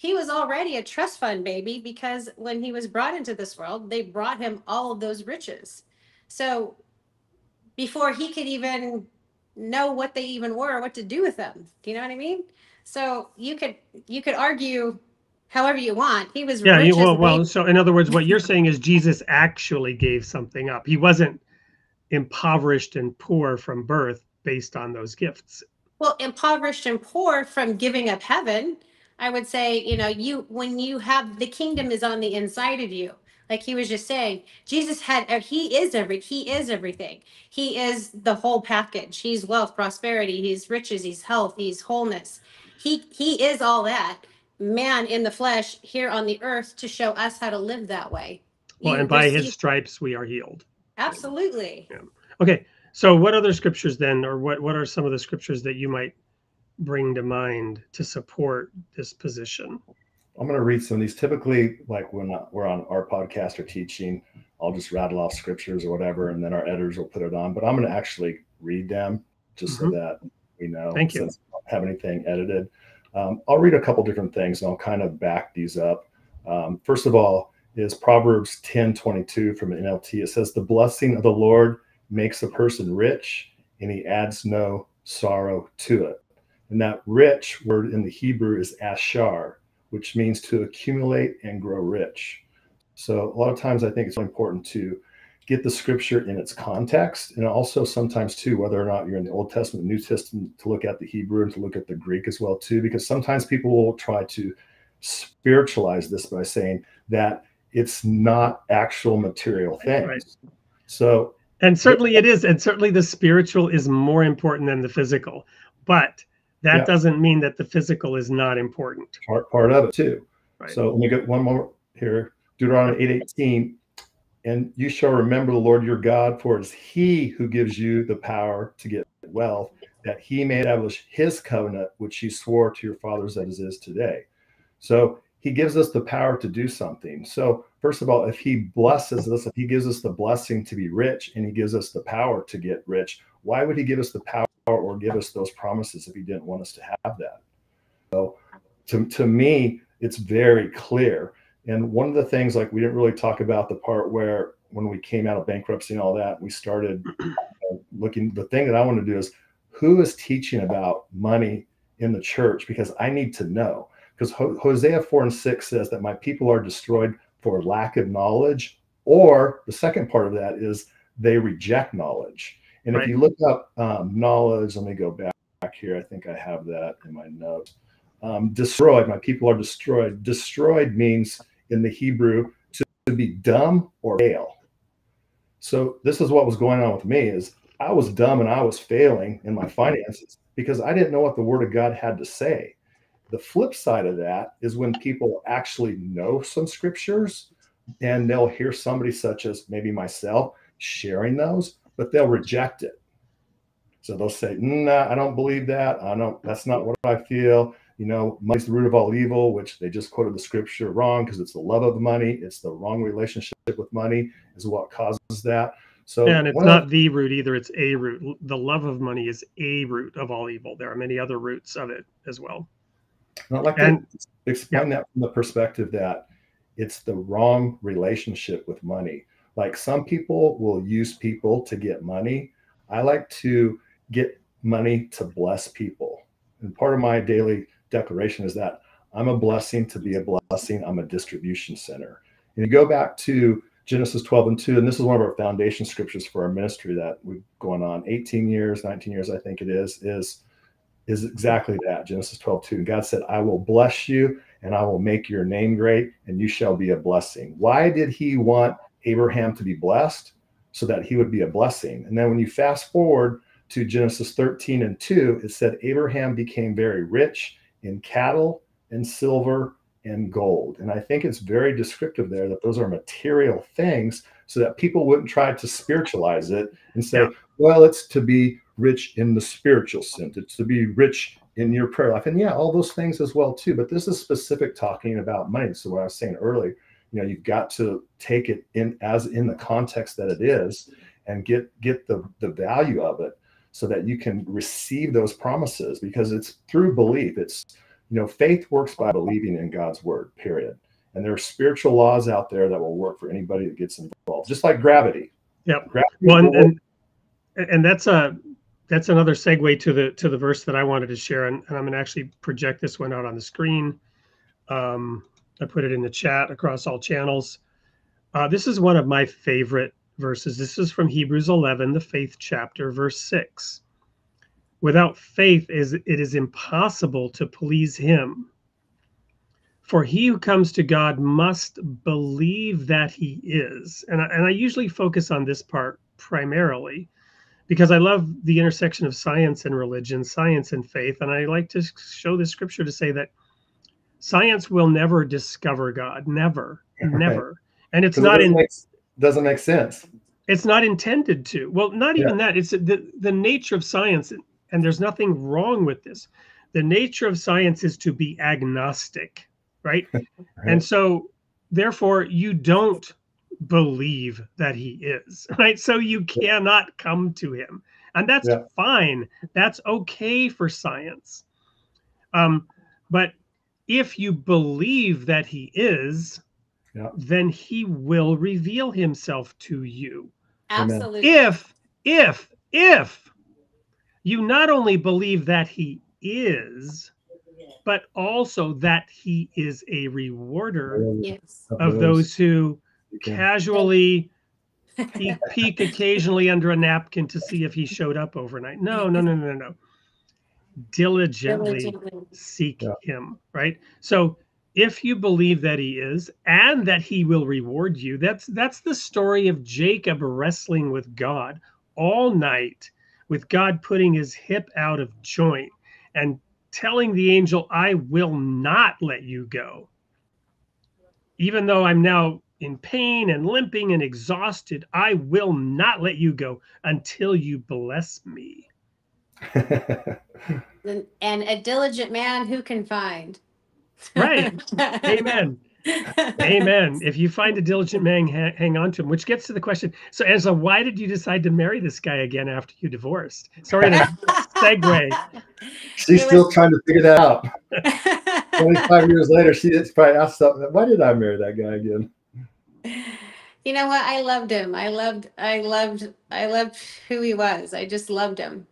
He was already a trust fund baby because when he was brought into this world, they brought him all of those riches. So before he could even know what they even were, what to do with them, do you know what I mean? So you could you could argue however you want. He was yeah. He, well, well. So in other words, what you're saying is Jesus actually gave something up. He wasn't impoverished and poor from birth based on those gifts. Well, impoverished and poor from giving up heaven. I would say, you know, you when you have the kingdom is on the inside of you. Like he was just saying, Jesus had uh, he is every he is everything. He is the whole package. He's wealth, prosperity, he's riches, he's health, he's wholeness. He he is all that man in the flesh here on the earth to show us how to live that way. Well, you and by his stripes we are healed. Absolutely. Yeah. Okay. So what other scriptures then, or what, what are some of the scriptures that you might bring to mind to support this position? I'm going to read some of these. Typically, like when we're on our podcast or teaching, I'll just rattle off scriptures or whatever, and then our editors will put it on. But I'm going to actually read them just mm-hmm. so that we know. Thank you. have anything edited. Um, I'll read a couple different things and I'll kind of back these up. Um, first of all, is Proverbs 10 22 from NLT. It says, The blessing of the Lord makes a person rich, and he adds no sorrow to it. And that rich word in the Hebrew is ashar, which means to accumulate and grow rich. So a lot of times I think it's important to get the scripture in its context and also sometimes too whether or not you're in the old testament new testament to look at the hebrew and to look at the greek as well too because sometimes people will try to spiritualize this by saying that it's not actual material things right. so and certainly it is and certainly the spiritual is more important than the physical but that yeah. doesn't mean that the physical is not important part, part of it too right. so let me get one more here deuteronomy 8 18 and you shall remember the Lord your God, for it is he who gives you the power to get wealth, that he may establish his covenant, which he swore to your fathers as it is today. So he gives us the power to do something. So, first of all, if he blesses us, if he gives us the blessing to be rich and he gives us the power to get rich, why would he give us the power or give us those promises if he didn't want us to have that? So, to, to me, it's very clear. And one of the things, like, we didn't really talk about the part where when we came out of bankruptcy and all that, we started looking. The thing that I want to do is who is teaching about money in the church because I need to know because Hosea 4 and 6 says that my people are destroyed for lack of knowledge, or the second part of that is they reject knowledge. And right. if you look up um, knowledge, let me go back, here. I think I have that in my notes. Um, destroyed, my people are destroyed. Destroyed means in the Hebrew to, to be dumb or fail. So this is what was going on with me is I was dumb and I was failing in my finances because I didn't know what the word of God had to say. The flip side of that is when people actually know some scriptures and they'll hear somebody such as maybe myself sharing those, but they'll reject it. So they'll say, nah, I don't believe that. I don't, that's not what I feel. You know, money's the root of all evil, which they just quoted the scripture wrong because it's the love of money. It's the wrong relationship with money is what causes that. So and it's not the root either; it's a root. The love of money is a root of all evil. There are many other roots of it as well. I'd like and, to explain yeah. that from the perspective that it's the wrong relationship with money. Like some people will use people to get money. I like to get money to bless people. And part of my daily declaration is that I'm a blessing to be a blessing. I'm a distribution center. And you go back to Genesis 12 and 2, and this is one of our foundation scriptures for our ministry that we've gone on 18 years, 19 years, I think it is, is is exactly that Genesis 12, 2. And God said, I will bless you and I will make your name great and you shall be a blessing. Why did he want Abraham to be blessed? So that he would be a blessing. And then when you fast forward to Genesis 13 and 2, it said, Abraham became very rich in cattle and silver and gold. And I think it's very descriptive there that those are material things so that people wouldn't try to spiritualize it and say, yeah. well, it's to be rich in the spiritual sense. It's to be rich in your prayer life. And yeah, all those things as well too. But this is specific talking about money. So what I was saying earlier, you know, you've got to take it in as in the context that it is and get get the the value of it so that you can receive those promises because it's through belief. It's you know, faith works by believing in God's word, period. And there are spiritual laws out there that will work for anybody that gets involved, just like gravity. Yep. Gravity well, and, and, and that's a that's another segue to the to the verse that I wanted to share, and, and I'm going to actually project this one out on the screen. Um, I put it in the chat across all channels. Uh, this is one of my favorite verses. This is from Hebrews 11, the faith chapter, verse six. Without faith, is it is impossible to please Him. For he who comes to God must believe that He is, and I, and I usually focus on this part primarily because I love the intersection of science and religion, science and faith. And I like to show the scripture to say that science will never discover God, never, right. never. And it's not it in make, doesn't make sense. It's not intended to. Well, not even yeah. that. It's the the nature of science, and there's nothing wrong with this. The nature of science is to be agnostic, right? right. And so, therefore, you don't believe that he is, right? So you cannot come to him. And that's yeah. fine. That's okay for science. Um, but if you believe that he is, yeah. then he will reveal himself to you. Absolutely. If, if, if you not only believe that he is, but also that he is a rewarder yes. of those who casually peek, peek occasionally under a napkin to see if he showed up overnight. No, no, no, no, no. Diligently, Diligently. seek yeah. him, right? So if you believe that he is and that he will reward you, that's that's the story of Jacob wrestling with God all night, with God putting his hip out of joint and telling the angel, I will not let you go. Even though I'm now in pain and limping and exhausted, I will not let you go until you bless me. and a diligent man who can find. Right. Amen. Amen. If you find a diligent man, hang, hang on to him. Which gets to the question. So, Angela, why did you decide to marry this guy again after you divorced? Sorry to segue. She's It still was- trying to figure that out. 25 years later, she it's probably asked something. Why did I marry that guy again? you know what? I loved him. I loved, I loved, I loved who he was. I just loved him.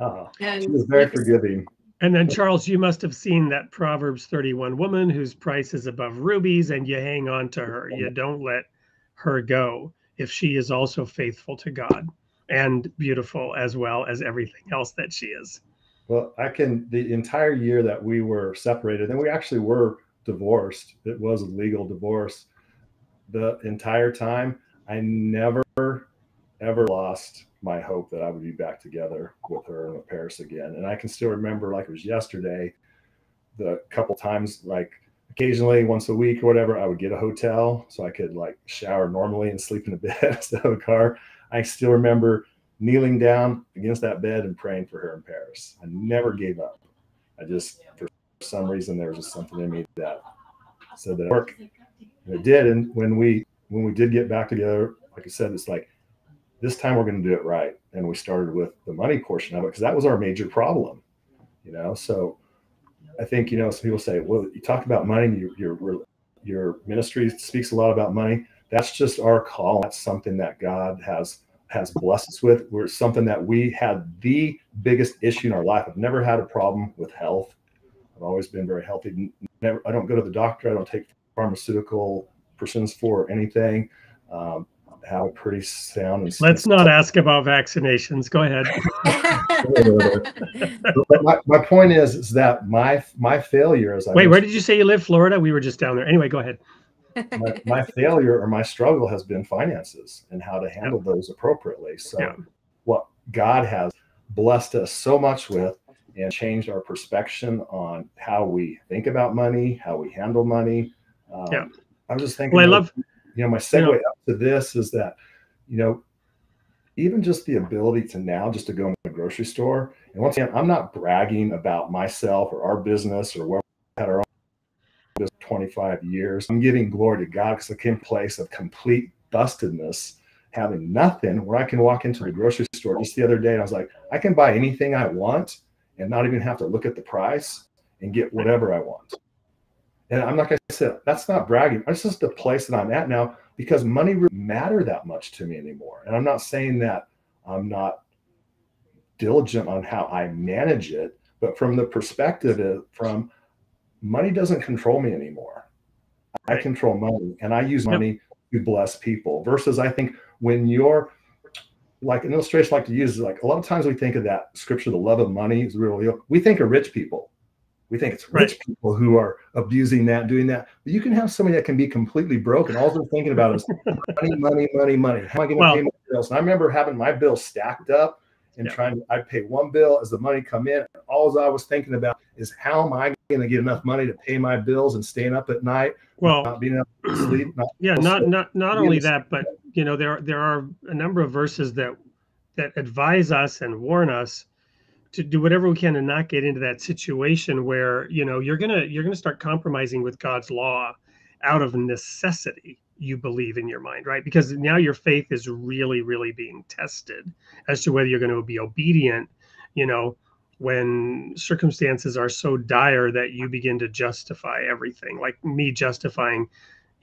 Oh, And she was very he forgiving. And then, Charles, you must have seen that Proverbs 31 woman whose price is above rubies, and you hang on to her. You don't let her go if she is also faithful to God and beautiful as well as everything else that she is. Well, I can, the entire year that we were separated, and we actually were divorced, it was a legal divorce. The entire time, I never, ever lost my hope that I would be back together with her in Paris again. And I can still remember, like it was yesterday, the couple times, like occasionally once a week or whatever, I would get a hotel so I could like shower normally and sleep in a bed instead of a car. I still remember kneeling down against that bed and praying for her in Paris. I never gave up. I just, for some reason, there was just something in me that said that it worked. And it did. And when we when we did get back together, like I said, it's like this time we're going to do it right. And we started with the money portion of it because that was our major problem, you know. So I think you know some people say, well, you talk about money, your your your ministry speaks a lot about money. That's just our call. That's something that God has has blessed us with. We're something that we had the biggest issue in our life. I've never had a problem with health. I've always been very healthy. Never, I don't go to the doctor. I don't take pharmaceutical prescriptions for anything. Um, have a pretty sound. And Let's not ask about vaccinations. Go ahead. but my, my point is, is that my my failure is I Wait, where did you say you live? Florida? We were just down there. Anyway, go ahead. my, my failure or my struggle has been finances and how to handle those appropriately. So, Yeah. what God has blessed us so much with and changed our perspective on how we think about money, how we handle money. Um, Yeah. I was just thinking, Well, I of, love you know, my segue up to this is that, you know, even just the ability to now just to go in the grocery store. And once again, I'm not bragging about myself or our business or where we had our own business 25 years. I'm giving glory to God because I came to a place of complete bustedness, having nothing where I can walk into the grocery store just the other day. And I was like, I can buy anything I want and not even have to look at the price and get whatever I want. And I'm like I said, that's not bragging. That's just the place that I'm at now because money really matter that much to me anymore. And I'm not saying that I'm not diligent on how I manage it, but from the perspective of from money doesn't control me anymore. I control money and I use money to bless people versus I think when you're like an illustration I like to use is like a lot of times we think of that scripture, the love of money is really we think of rich people. We think it's rich people who are abusing that, doing that. But you can have somebody that can be completely broken. All they're thinking about is money, money, money, money. How am I going to Well- pay my bills? And I remember having my bills stacked up and Yeah. trying to, I'd pay one bill as the money come in. All I was thinking about is how am I going to get enough money to pay my bills and staying up at night, Well, not being able to sleep. Not, yeah, not not not only that, but you know there there are a number of verses that that advise us and warn us to do whatever we can to not get into that situation where you know you're gonna you're gonna start compromising with God's law out of necessity. You believe in your mind, right? Because now your faith is really, really being tested as to whether you're going to be obedient. You know, when circumstances are so dire that you begin to justify everything, like me justifying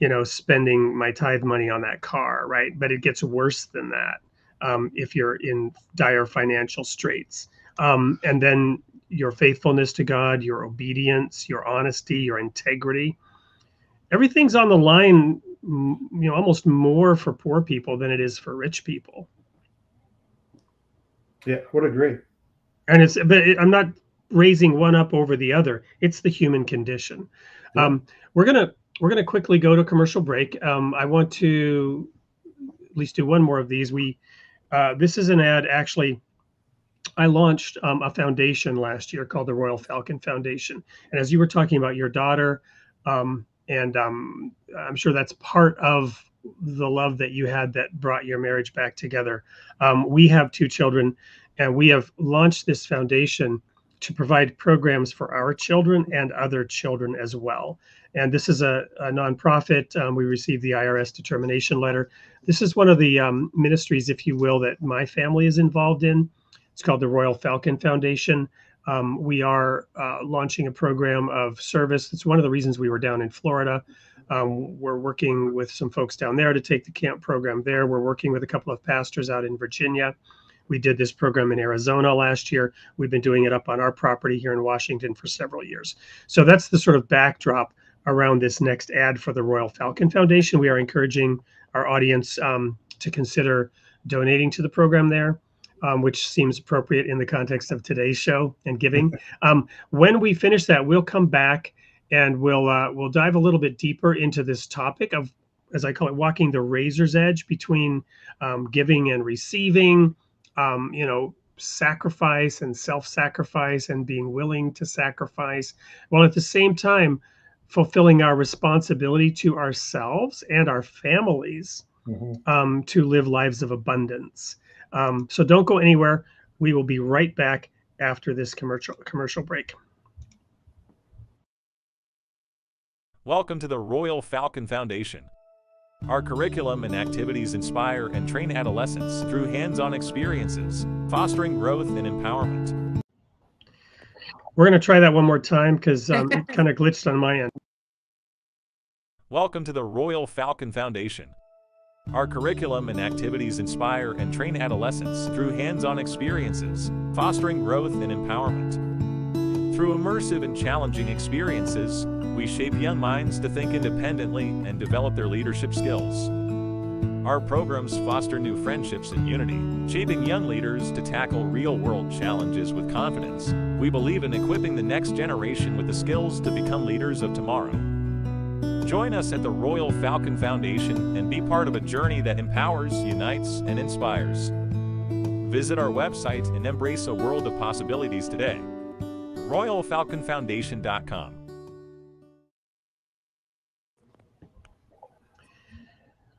you know, spending my tithe money on that car, right? But it gets worse than that um, if you're in dire financial straits. Um, and then your faithfulness to God, your obedience, your honesty, your integrity, everything's on the line, you know, almost more for poor people than it is for rich people. yeah, would agree. And it's, but it, I'm not raising one up over the other. It's the human condition. Yeah. Um, we're gonna we're gonna quickly go to commercial break. Um, I want to at least do one more of these. We uh, this is an ad actually. I launched um, a foundation last year called the Royal Falcon Foundation, and as you were talking about your daughter, um, and um, I'm sure that's part of the love that you had that brought your marriage back together. Um, we have two children, and we have launched this foundation to provide programs for our children and other children as well. And this is a, a nonprofit. Um, we received the IRS determination letter. This is one of the um, ministries, if you will, that my family is involved in. It's called the Royal Falcon Foundation. Um, we are uh, launching a program of service. It's one of the reasons we were down in Florida. Um, we're working with some folks down there to take the camp program there. We're working with a couple of pastors out in Virginia. We did this program in Arizona last year. We've been doing it up on our property here in Washington for several years. So that's the sort of backdrop around this next ad for the Royal Falcon Foundation. We are encouraging our audience um, to consider donating to the program there. Um, which seems appropriate in the context of today's show and giving. Um, when we finish that, we'll come back and we'll uh, we'll dive a little bit deeper into this topic of, as I call it, walking the razor's edge between um, giving and receiving, um, you know, sacrifice and self-sacrifice and being willing to sacrifice while at the same time fulfilling our responsibility to ourselves and our families mm-hmm. um, to live lives of abundance um, so don't go anywhere we will be right back after this commercial commercial break welcome to the royal falcon foundation our curriculum and activities inspire and train adolescents through hands-on experiences, fostering growth and empowerment. We're going to try that one more time because um, it kind of glitched on my end. Welcome to the Royal Falcon Foundation. Our curriculum and activities inspire and train adolescents through hands-on experiences, fostering growth and empowerment. Through immersive and challenging experiences, we shape young minds to think independently and develop their leadership skills. Our programs foster new friendships and unity, shaping young leaders to tackle real-world challenges with confidence. We believe in equipping the next generation with the skills to become leaders of tomorrow. Join us at the Royal Falcon Foundation and be part of a journey that empowers, unites, and inspires. Visit our website and embrace a world of possibilities today. RoyalFalconFoundation.com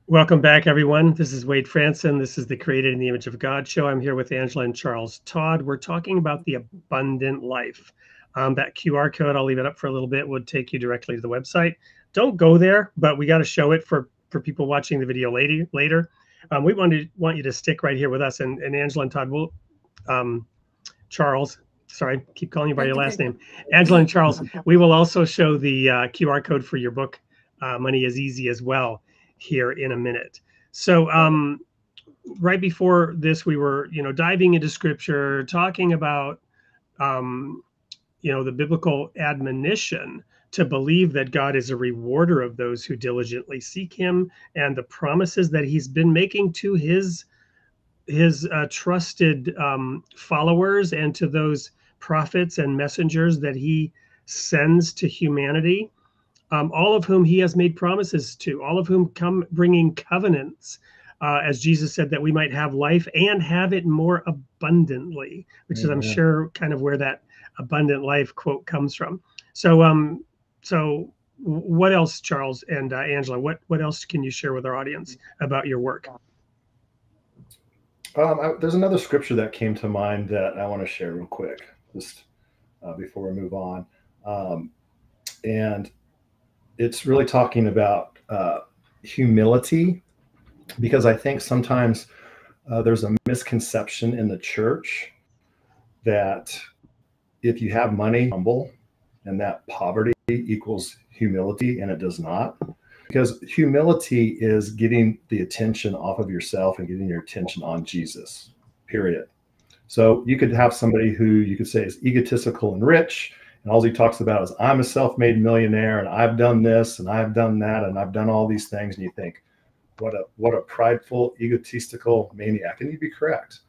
Welcome back, everyone. This is Wade Franson. This is the Created in the Image of God show. I'm here with Angela and Charles Todd. We're talking about the abundant life. Um, that QR code, I'll leave it up for a little bit, would take you directly to the website. Don't go there, but we got to show it for for people watching the video later. Later, um, we want to want you to stick right here with us. And, and Angela and Todd will, um, Charles, sorry, keep calling you by your last name, Angela and Charles. We will also show the uh, QR code for your book, uh, Money is Easy, as well here in a minute. So, um, right before this, we were, you know, diving into scripture, talking about, um, you know, the biblical admonition to believe that God is a rewarder of those who diligently seek Him, and the promises that He's been making to His His uh, trusted um, followers and to those prophets and messengers that He sends to humanity um, all of whom he has made promises to, all of whom come bringing covenants, uh, as Jesus said, that we might have life and have it more abundantly, which is, I'm sure, kind of where that abundant life quote comes from. So, um, so what else, Charles and uh, Angela? What what else can you share with our audience about your work? Um, I, there's another scripture that came to mind that I want to share real quick, just uh, before we move on. Um, and it's really talking about uh, humility because I think sometimes uh, there's a misconception in the church that if you have money, humble, and that poverty equals humility, and it does not. Because humility is getting the attention off of yourself and getting your attention on Jesus, period. So you could have somebody who you could say is egotistical and rich, and all he talks about is I'm a self-made millionaire and I've done this and I've done that and I've done all these things. And you think, what a what a prideful, egotistical maniac. And you'd be correct.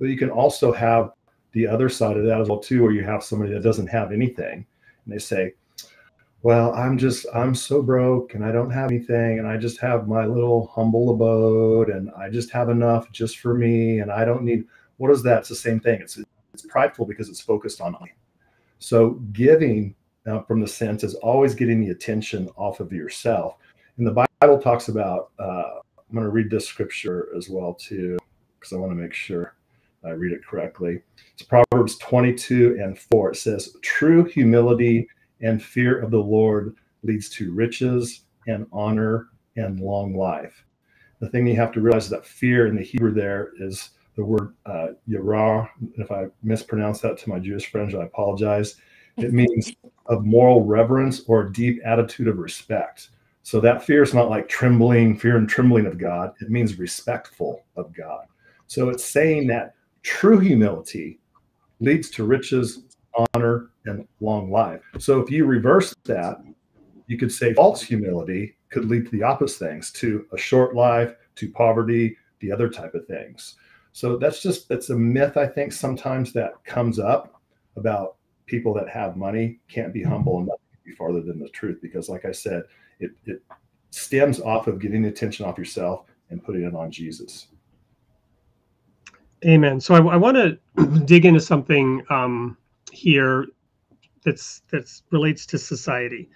But you can also have the other side of that as well too, where you have somebody that doesn't have anything and they say, Well, I'm just I'm so broke and I don't have anything and I just have my little humble abode and I just have enough just for me and I don't need what is that? It's the same thing. It's it's prideful because it's focused on me. So giving uh, from the sense is always getting the attention off of yourself. And the Bible talks about, uh, I'm going to read this scripture as well too, because I want to make sure I read it correctly. It's Proverbs 22 and 4. It says, True humility and fear of the Lord leads to riches and honor and long life. The thing you have to realize is that fear in the Hebrew there is the word uh, yirah. If I mispronounce that to my Jewish friends, I apologize. It means of moral reverence or deep attitude of respect. So that fear is not like trembling, fear and trembling of God. It means respectful of God. So it's saying that true humility leads to riches, honor, and long life. So if you reverse that, you could say false humility could lead to the opposite things, to a short life, to poverty, the other type of things. So that's just that's a myth I think sometimes that comes up about people that have money can't be humble enough to be farther than the truth because like I said, it, it stems off of getting attention off yourself and putting it on Jesus. Amen. So I, I want to dig into something um, here that's that's relates to society.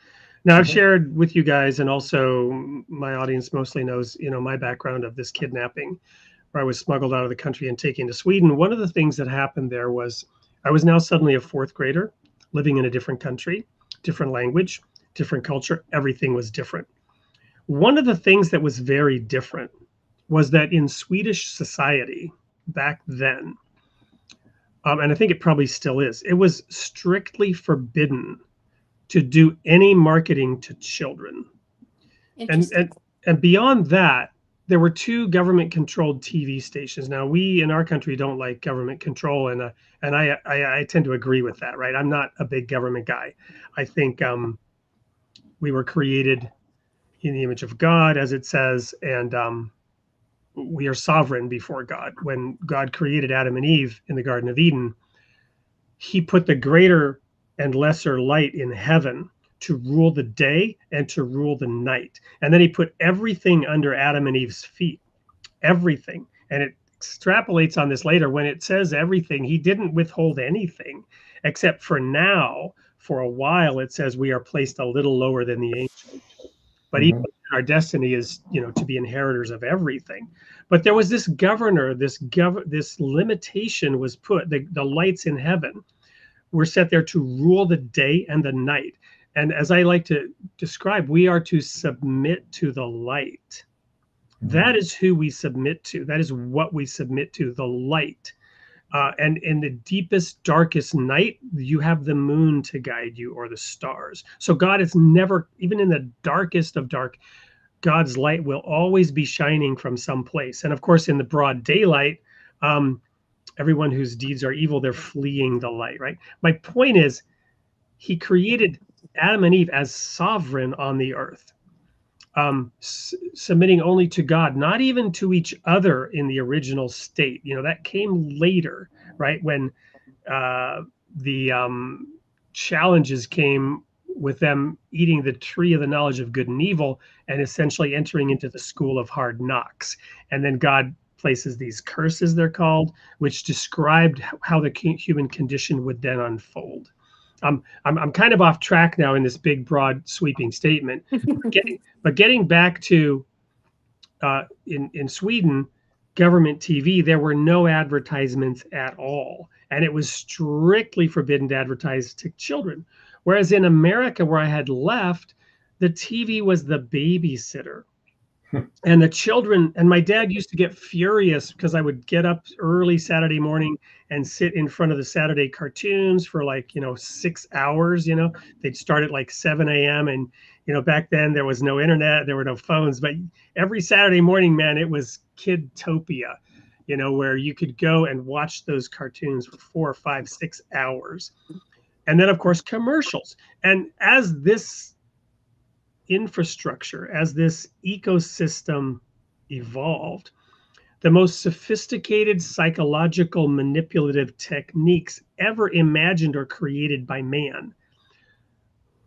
Now I've shared with you guys, and also my audience mostly knows, you know, my background of this kidnapping, where I was smuggled out of the country and taken to Sweden. One of the things that happened there was I was now suddenly a fourth grader, living in a different country, different language, different culture. Everything was different. One of the things that was very different was that in Swedish society back then, um, and I think it probably still is, it was strictly forbidden to do any marketing to children. And, and and beyond that, there were two government controlled TV stations. Now we in our country don't like government control, and uh, and I, I, I tend to agree with that. Right, I'm not a big government guy. I think um, we were created in the image of God, as it says, and um, we are sovereign before God. When God created Adam and Eve in the Garden of Eden, He put the greater and lesser light in heaven to rule the day and to rule the night. And then He put everything under Adam and Eve's feet, everything. And it extrapolates on this later when it says everything, He didn't withhold anything except for now. For a while, it says we are placed a little lower than the angels. But mm-hmm. even our destiny is you know to be inheritors of everything. But there was this governor this gov this limitation was put the, the lights in heaven were set there to rule the day and the night. And as i like to describe we are to submit to the light. Mm-hmm. that is who we submit to. That is what we submit to the light uh, and in the deepest, darkest night, you have the moon to guide you or the stars. So God is never, even in the darkest of dark, God's light will always be shining from some place. And of course, in the broad daylight, um, everyone whose deeds are evil, they're fleeing the light, right? My point is, he created Adam and Eve as sovereign on the earth, um, s- submitting only to God, not even to each other in the original state. You know, that came later, right? When uh, the um, challenges came with them eating the tree of the knowledge of good and evil and essentially entering into the school of hard knocks. And then God places these curses, they're called, which described how the human condition would then unfold. Um, I'm, I'm kind of off track now in this big, broad, sweeping statement. getting, but getting back to uh, in, in Sweden, government TV, there were no advertisements at all. And it was strictly forbidden to advertise to children. Whereas in America, where I had left, the TV was the babysitter. And the children, and my dad used to get furious because I would get up early Saturday morning and sit in front of the Saturday cartoons for like, you know, six hours. You know, they'd start at like 7 a.m. And, you know, back then there was no internet, there were no phones, but every Saturday morning, man, it was Kidtopia, you know, where you could go and watch those cartoons for four, five, six hours and then of course commercials and as this infrastructure as this ecosystem evolved the most sophisticated psychological manipulative techniques ever imagined or created by man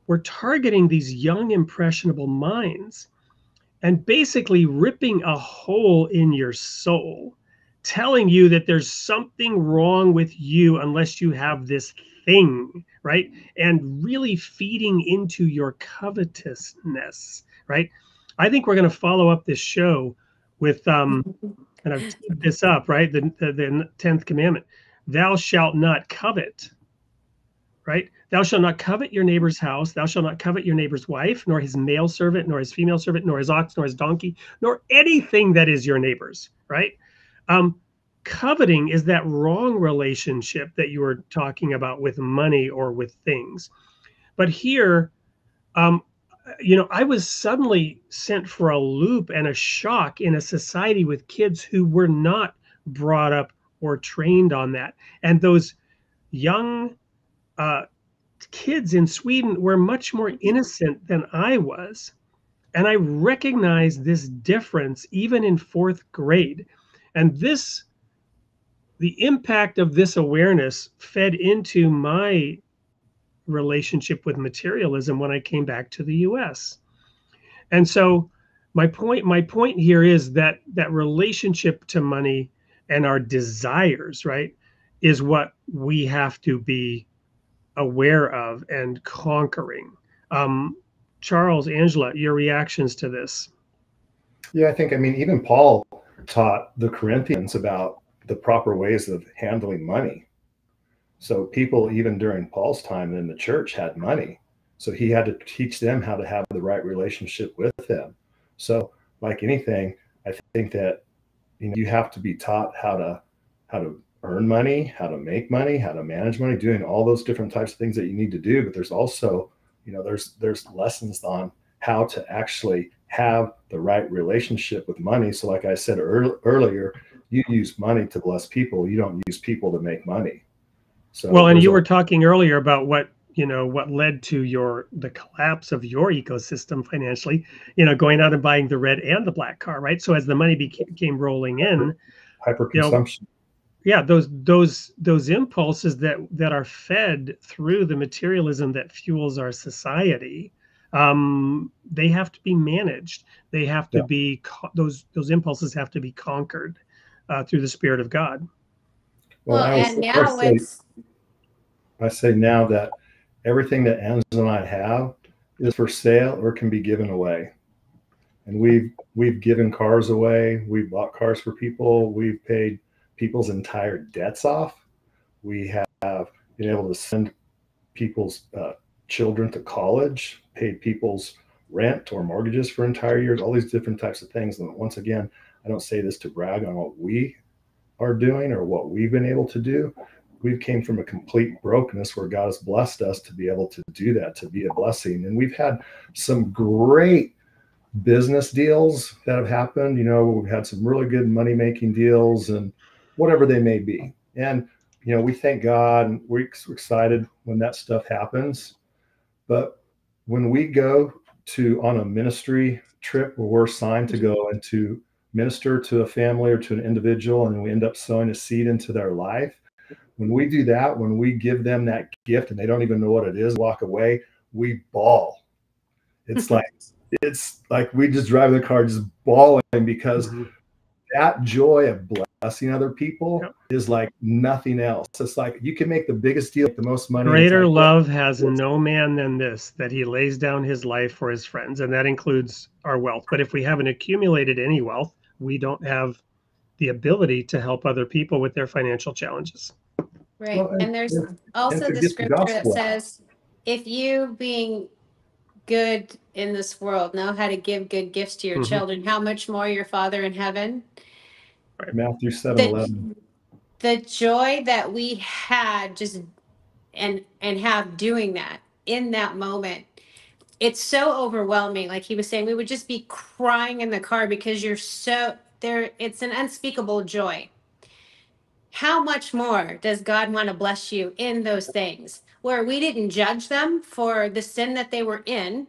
were targeting these young impressionable minds and basically ripping a hole in your soul telling you that there's something wrong with you unless you have this thing, right? And really feeding into your covetousness, right? I think we're going to follow up this show with um, and I've this up, right? The, the, the 10th commandment Thou shalt not covet, right? Thou shalt not covet your neighbor's house. Thou shalt not covet your neighbor's wife, nor his male servant, nor his female servant, nor his ox, nor his donkey, nor anything that is your neighbor's, right? Um, coveting is that wrong relationship that you were talking about with money or with things. But here, um, you know, I was suddenly sent for a loop and a shock in a society with kids who were not brought up or trained on that. And those young uh, kids in Sweden were much more innocent than I was. And I recognized this difference even in fourth grade. And this, the impact of this awareness fed into my relationship with materialism when I came back to the US. And so my point my point here is that that relationship to money and our desires, right, is what we have to be aware of and conquering. Um, Charles, Angela, your reactions to this? Yeah, I think, I mean, even Paul taught the Corinthians about the proper ways of handling money. So people, even during Paul's time in the church, had money. So he had to teach them how to have the right relationship with them. So, like anything, I think that you know you have to be taught how to how to earn money, how to make money, how to manage money, doing all those different types of things that you need to do. But there's also, you know, there's there's lessons on how to actually have the right relationship with money. So, like I said earlier, you use money to bless people. You don't use people to make money. So, well, and you were talking earlier about what you know what led to your the collapse of your ecosystem financially you know going out and buying the red and the black car right so as the money became rolling in hyper consumption yeah those those those impulses that that are fed through the materialism that fuels our society um, they have to be managed they have to yeah. be those those impulses have to be conquered uh, through the spirit of god well, well and now say, it's i say now that everything that Angela and I have is for sale or can be given away and we've we've given cars away we've bought cars for people we've paid people's entire debts off. We have been able to send people's uh, children to college, paid people's rent or mortgages for entire years, all these different types of things. And once again, I don't say this to brag on what we are doing or what we've been able to do. We came from a complete brokenness where God has blessed us to be able to do that, to be a blessing. And we've had some great business deals that have happened. You know, we've had some really good money making deals and whatever they may be. And you know, we thank God and we're excited when that stuff happens. But when we go to on a ministry trip where we're assigned to go and to minister to a family or to an individual, and we end up sowing a seed into their life, when we do that, when we give them that gift and they don't even know what it is, walk away, we bawl. It's like it's like we just drive the car just bawling because mm-hmm. that joy of blessing other people yep. is like nothing else. It's like you can make the biggest deal, the most money. Greater love has no man than this, that he lays down his life for his friends, and that includes our wealth. But if we haven't accumulated any wealth, we don't have the ability to help other people with their financial challenges. Right. Well, and, and, there's and, also and the scripture that says, if you being good in this world know how to give good gifts to your mm-hmm. children, how much more your Father in heaven Right. Matthew 7 the, 11. The joy that we had just and and have doing that in that moment it's so overwhelming like he was saying we would just be crying in the car because you're so there it's an unspeakable joy. How much more does god want to bless you in those things where we didn't judge them for the sin that they were in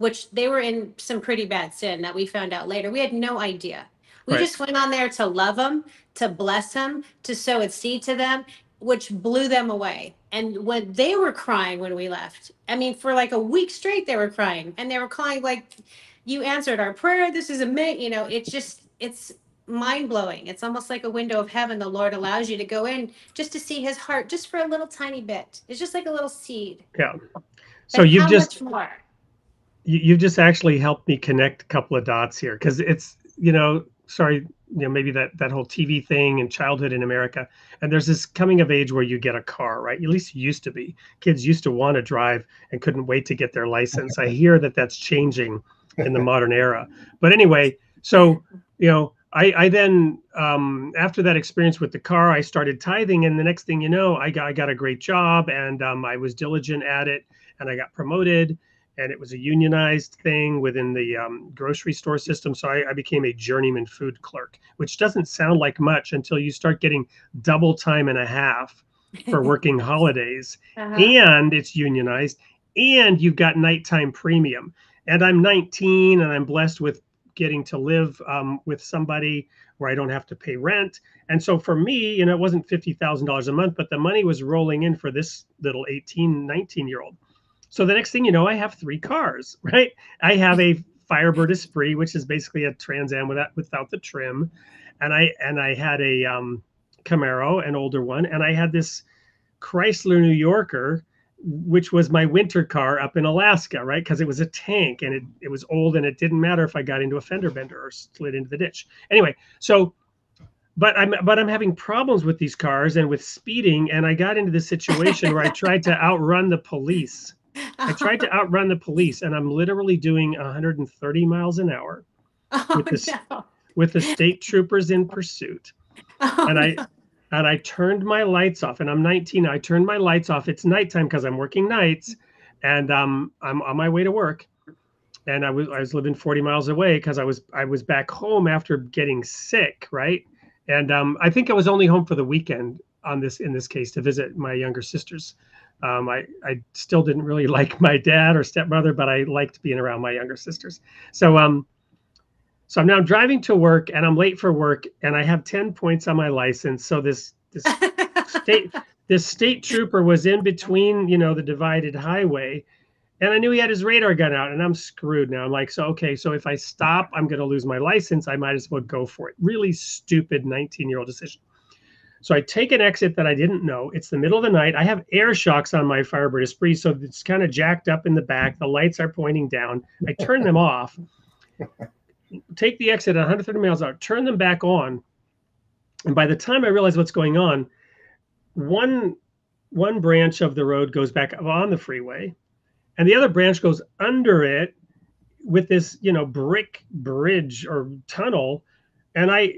which they were in some pretty bad sin that we found out later. We had no idea. We right. just went on there to love them, to bless them, to sow a seed to them, which blew them away. And when they were crying when we left, I mean, for like a week straight, they were crying and they were crying like, you answered our prayer. This is amazing. You know, it's just, it's mind blowing. It's almost like a window of heaven. The Lord allows you to go in just to see his heart, just for a little tiny bit. It's just like a little seed. Yeah. So you've just, you, you've just actually helped me connect a couple of dots here because it's, you know, sorry, you know, maybe that that whole TV thing and childhood in America. And there's this coming of age where you get a car, right? At least used to be. Kids used to want to drive and couldn't wait to get their license. I hear that that's changing in the modern era. But anyway, so you know, I, I then um, after that experience with the car, I started tithing, and the next thing you know, I got I got a great job, and um, I was diligent at it, and I got promoted, and it was a unionized thing within the um, grocery store system. So I, I, became a journeyman food clerk, which doesn't sound like much until you start getting double time and a half for working holidays, uh-huh. and it's unionized, and you've got nighttime premium. And I'm 19, and I'm blessed with getting to live um, with somebody where I don't have to pay rent. And so for me, you know, it wasn't $50,000 a month, but the money was rolling in for this little 18, 19 year old. So the next thing you know, I have three cars, right? I have a Firebird Esprit, which is basically a Trans Am without, without the trim. And I, and I had a um, Camaro, an older one. And I had this Chrysler New Yorker which was my winter car up in Alaska, right? Because it was a tank and it, it was old and it didn't matter if I got into a fender bender or slid into the ditch. Anyway, so but I'm but I'm having problems with these cars and with speeding, and I got into the situation where I tried to outrun the police. I tried to outrun the police, and I'm literally doing 130 miles an hour oh, with the no. with the state troopers in pursuit. Oh, and I no and I turned my lights off. And I'm 19. I turned my lights off. It's nighttime because I'm working nights, and um, I'm on my way to work. And I was I was living 40 miles away because I was I was back home after getting sick, right? And um, I think I was only home for the weekend on this in this case to visit my younger sisters. Um, I I still didn't really like my dad or stepmother, but I liked being around my younger sisters. So um, so I'm now driving to work and I'm late for work and I have 10 points on my license. So this this state this state trooper was in between, you know, the divided highway. And I knew he had his radar gun out and I'm screwed now. I'm like, so okay, so if I stop, I'm gonna lose my license. I might as well go for it. Really stupid 19-year-old decision. So I take an exit that I didn't know. It's the middle of the night. I have air shocks on my Firebird Esprit, so it's kind of jacked up in the back. The lights are pointing down. I turn them off take the exit at 130 miles out. turn them back on, and by the time I realize what's going on, one one branch of the road goes back on the freeway, and the other branch goes under it with this you know brick bridge or tunnel, and I.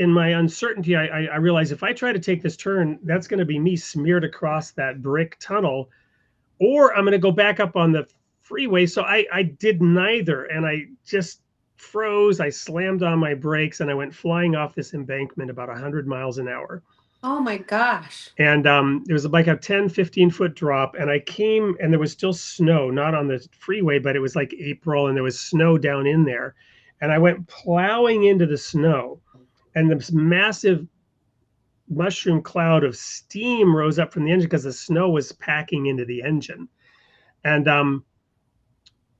In my uncertainty, I, I, I realize if I try to take this turn, that's going to be me smeared across that brick tunnel, or I'm going to go back up on the freeway. So I, I did neither, and I just froze. I slammed on my brakes and I went flying off this embankment about 100 miles an hour. Oh my gosh. And um, it was a like a 10, 15 foot drop. And I came and there was still snow, not on the freeway, but it was like April and there was snow down in there. And I went plowing into the snow. And this massive mushroom cloud of steam rose up from the engine because the snow was packing into the engine. And um,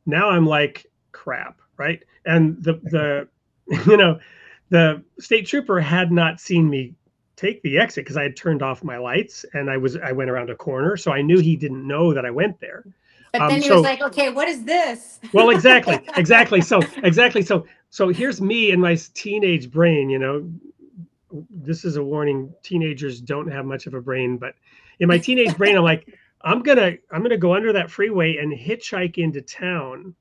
now I'm like, crap right? And the the you know the state trooper had not seen me take the exit because I had turned off my lights and I was I went around a corner, so I knew he didn't know that I went there. But then um, he so, was like, "Okay, what is this?" well, exactly, exactly. So exactly. So so here's me in my teenage brain. You know, this is a warning: teenagers don't have much of a brain, but in my teenage brain, I'm like, I'm gonna I'm gonna go under that freeway and hitchhike into town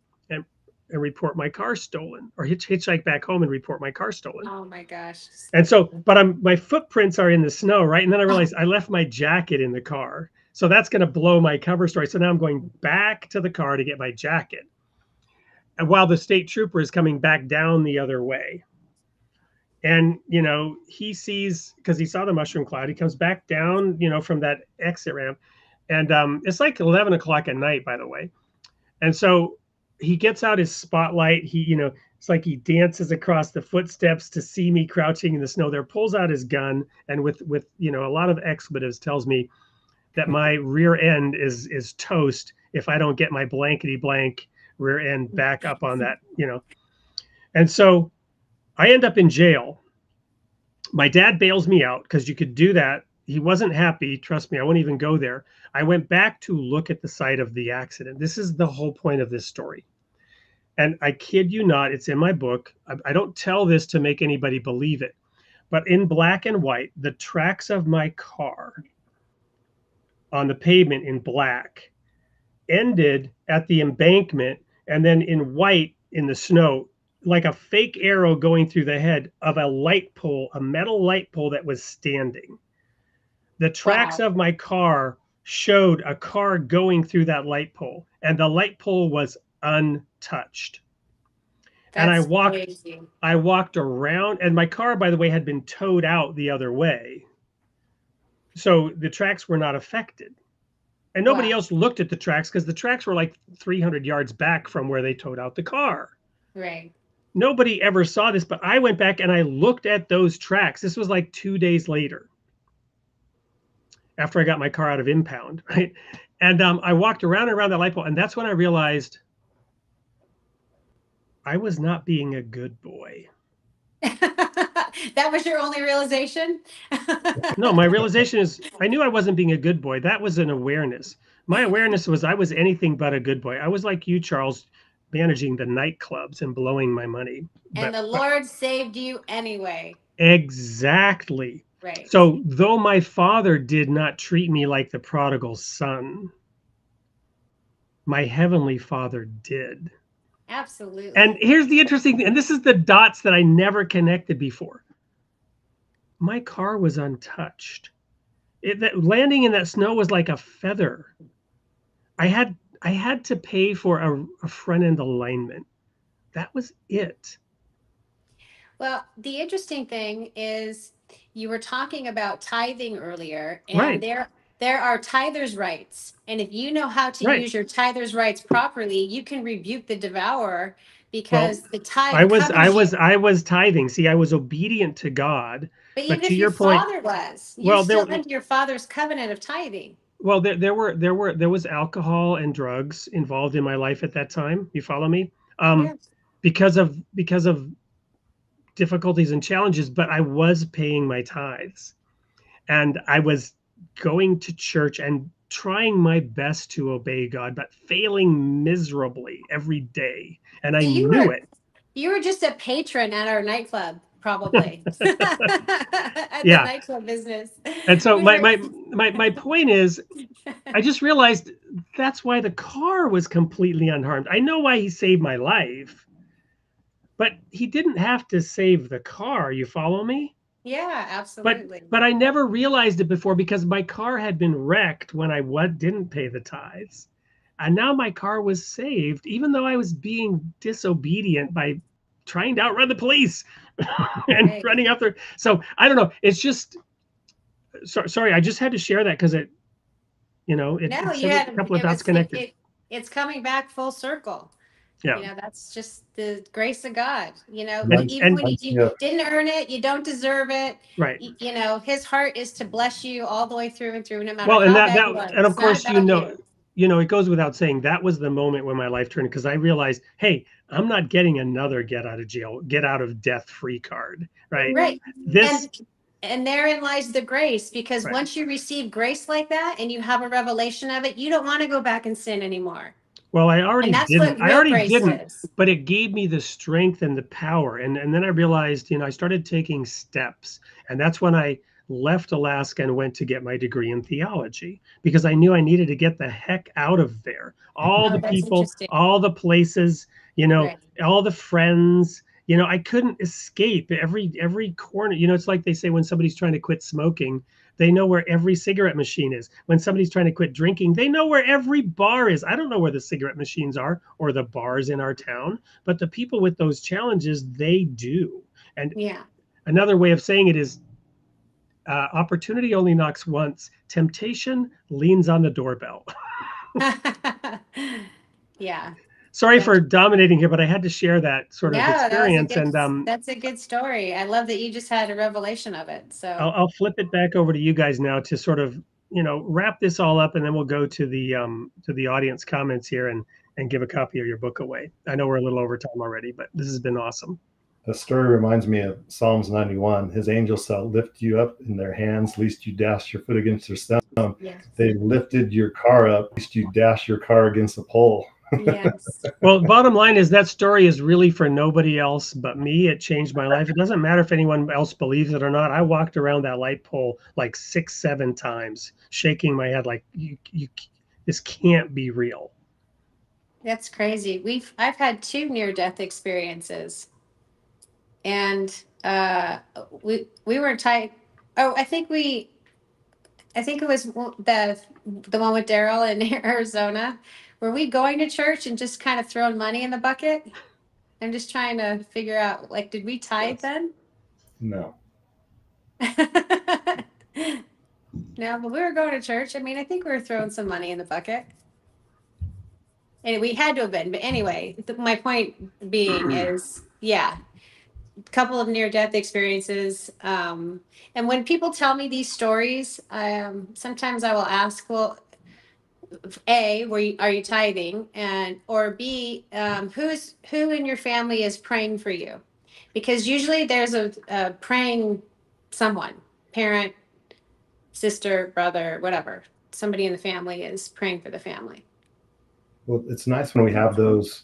and report my car stolen or hitch, hitchhike back home and report my car stolen. Oh my gosh. And so, but I'm, my footprints are in the snow, right? And then I realized I left my jacket in the car. So that's going to blow my cover story. So now I'm going back to the car to get my jacket. And while the state trooper is coming back down the other way. And, you know, he sees, because he saw the mushroom cloud, he comes back down, you know, from that exit ramp. And um, it's like 11 o'clock at night, by the way. And so he gets out his spotlight. He, you know, it's like he dances across the footsteps to see me crouching in the snow there, pulls out his gun, and with with you know a lot of expletives tells me that my rear end is is toast if I don't get my blankety blank rear end mm. back up on that, you know. And so I end up in jail. My dad bails me out because you could do that. He wasn't happy. Trust me, I won't even go there. I went back to look at the site of the accident. This is the whole point of this story. And I kid you not, it's in my book. I, I don't tell this to make anybody believe it, but in black and white, the tracks of my car on the pavement in black ended at the embankment and then in white in the snow like a fake arrow going through the head of a light pole a metal light pole that was standing the tracks Wow. of my car showed a car going through that light pole and the light pole was untouched That's And I walked- crazy. I walked around, and my car, by the way, had been towed out the other way. So the tracks were not affected. And nobody Wow. else looked at the tracks because the tracks were like 300 yards back from where they towed out the car. Right. Nobody ever saw this, but I went back and I looked at those tracks. This was like two days later after I got my car out of impound, right? And um, I walked around and around that light pole, and that's when I realized I was not being a good boy. that was your only realization? no, my realization is I knew I wasn't being a good boy. That was an awareness. My awareness was I was anything but a good boy. I was like you, Charles, managing the nightclubs and blowing my money. and But- the Lord saved you anyway. exactly. Right. So, though my father did not treat me like the prodigal son, my heavenly father did. Absolutely. And here's the interesting thing, and this is the dots that I never connected before. My car was untouched. It, that landing in that snow was like a feather. I had I had to pay for a, a front end alignment. That was it. Well, the interesting thing is you were talking about tithing earlier, and Right. there there are tithers' rights. And if you know how to Right. use your tithers' rights properly, you can rebuke the devourer because the tithe. I was I was I was tithing. See, I was obedient to God. But even if your your point- father was, Well, you're still there- under your father's covenant of tithing. Well, there, there were there were there was alcohol and drugs involved in my life at that time. You follow me? Um, Yeah. because of because of difficulties and challenges but i was paying my tithes and i was going to church and trying my best to obey god but failing miserably every day and i you knew were- it You were just a patron at our nightclub, probably. at Yeah. the nightclub business. and so my my my, my point is i just realized that's why the car was completely unharmed i know why he saved my life but he didn't have to save the car you follow me yeah, absolutely. But but I never realized it before because my car had been wrecked when I what didn't pay the tithes, and now my car was saved, even though I was being disobedient by trying to outrun the police and Right. running after. So I don't know. It's just so, sorry. I just had to share that because it, you know, it, no, it's you a had couple of dots connected. It, it's coming back full circle. Yeah. You know, that's just the grace of God. You know, And- even when and- you, yeah. didn't earn it, you don't deserve it. right. y- You know, his heart is to bless you all the way through and through, no matter Well, and how that that and of course you about know you know it goes without saying that was the moment when my life turned because I realized, hey, I'm not getting another get out of jail, get out of death free card, right? Right. This and and therein lies the grace because Right. once you receive grace like that and you have a revelation of it, you don't want to go back and sin anymore. well, I already didn't. what I already grace didn't, is. but it gave me the strength and the power. And and then I realized, you know, I started taking steps, and that's when I left Alaska and went to get my degree in theology because I knew I needed to get the heck out of there. All Oh, the people, all the places, you know, Right. all the friends you know i couldn't escape every every corner you know it's like they say when somebody's trying to quit smoking they know where every cigarette machine is when somebody's trying to quit drinking they know where every bar is i don't know where the cigarette machines are or the bars in our town but the people with those challenges they do and Yeah. another way of saying it is uh, opportunity only knocks once temptation leans on the doorbell yeah. Sorry for dominating here but i had to share that sort of No, that was a experience good- and um that's a good story. I love that you just had a revelation of it. So I'll, I'll flip it back over to you guys now to sort of you know wrap this all up and then we'll go to the um to the audience comments here and and give a copy of your book away i know we're a little over time already but this has been awesome The story reminds me of Psalms 91. His angels shall lift you up in their hands, lest you dash your foot against their stone. yeah. They lifted your car up, lest you dash your car against a pole. Yes. Well, bottom line is that story is really for nobody else but me. It changed my life. It doesn't matter if anyone else believes it or not. I walked around that light pole like six, seven times, shaking my head like you, you, this can't be real. That's crazy. We've I've had two near death experiences. And uh we we were tight. Oh, I think we I think it was the the one with Daryl in Arizona. Were we going to church and just kind of throwing money in the bucket? I'm just trying to figure out like did we tithe then? No. no, but we were going to church. I mean, I think we were throwing some money in the bucket. And we had to have been. But anyway, th- my point being is, yeah, a couple of near death experiences. Um, and when people tell me these stories, um, sometimes I will ask, well, a, were you, are you tithing? And or B, um, who's who in your family is praying for you? Because usually there's a, a praying someone, parent, sister, brother, whatever. Somebody in the family is praying for the family. Well, it's nice when we have those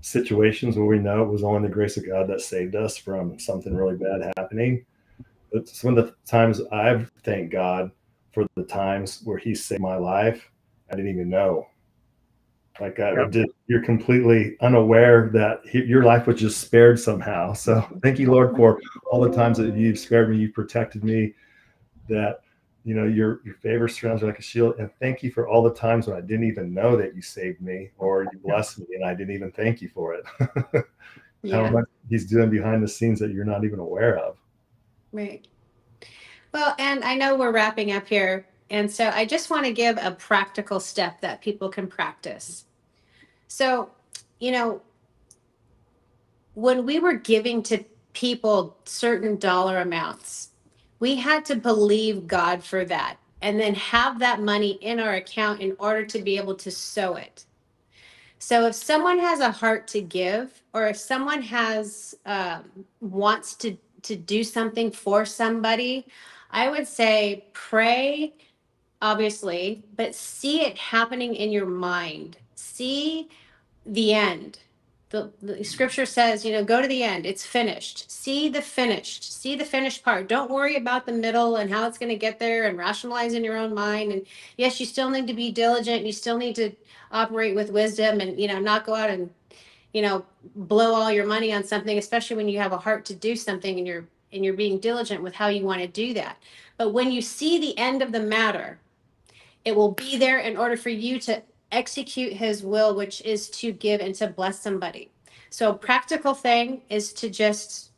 situations where we know it was only the grace of God that saved us from something really bad happening. It's one of the times I've thanked God for the times where He saved my life. I didn't even know. Like I Yep. did, you're completely unaware that he, your life was just spared somehow. So thank you, Lord, for all the times that you've spared me, you've protected me, that you know your your favor surrounds me like a shield. And thank you for all the times when I didn't even know that you saved me or you blessed me, and I didn't even thank you for it. How much He's doing behind the scenes that you're not even aware of. Right. Well, and I know we're wrapping up here. And so I just want to give a practical step that people can practice. So, you know, when we were giving to people certain dollar amounts, we had to believe God for that and then have that money in our account in order to be able to sow it. So if someone has a heart to give, or if someone has um, wants to to do something for somebody, I would say pray, obviously, but see it happening in your mind. See the end. The, the scripture says, you know, go to the end. It's finished. See the finished. See the finished part. Don't worry about the middle and how it's going to get there and rationalize in your own mind. And yes, you still need to be diligent. You still need to operate with wisdom and, you know, not go out and you know blow all your money on something especially when you have a heart to do something and you're and you're being diligent with how you want to do that but when you see the end of the matter it will be there in order for you to execute his will which is to give and to bless somebody so practical thing is to just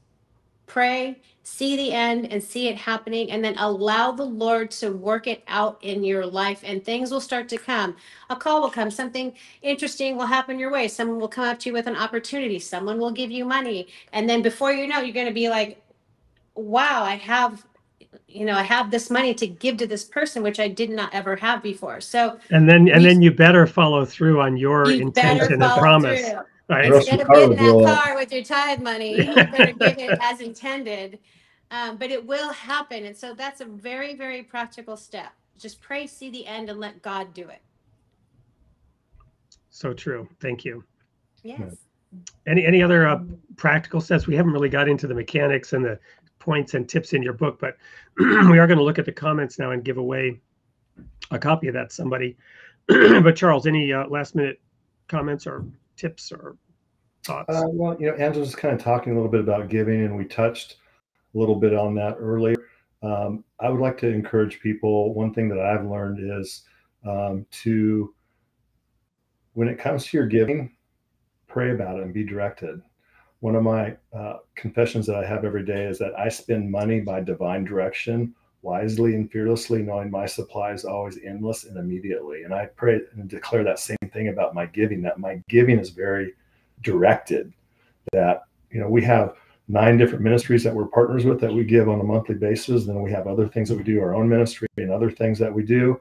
pray see the end and see it happening and then allow the lord to work it out in your life and things will start to come a call will come something interesting will happen your way. Someone will come up to you with an opportunity. Someone will give you money. And then before you know, you're going to be like, wow, I have, you know, I have this money to give to this person, which I did not ever have before. So And then and You- then you better follow through on your you intention and promise. through. Right. Or else Instead your of car getting would that car with your tithe money, you better give it as intended. Um, but it will happen. And so that's a very, very practical step. Just pray, see the end, and let God do it. So true. Thank you. Yes. Any any other uh, practical steps? We haven't really got into the mechanics and the points and tips in your book, but we are going to look at the comments now and give away a copy of that to somebody. but Charles, any uh, last minute comments or tips or thoughts? Uh, well, you know, Angela was kind of talking a little bit about giving, and we touched a little bit on that earlier. Um, I would like to encourage people. One thing that I've learned is um, to, when it comes to your giving, pray about it and be directed. One of my uh, confessions that I have every day is that I spend money by divine direction, wisely and fearlessly, knowing my supply is always endless and immediately. And I pray and declare that same thing about my giving, that my giving is very directed that you know we have nine different ministries that we're partners with that we give on a monthly basis then we have other things that we do our own ministry and other things that we do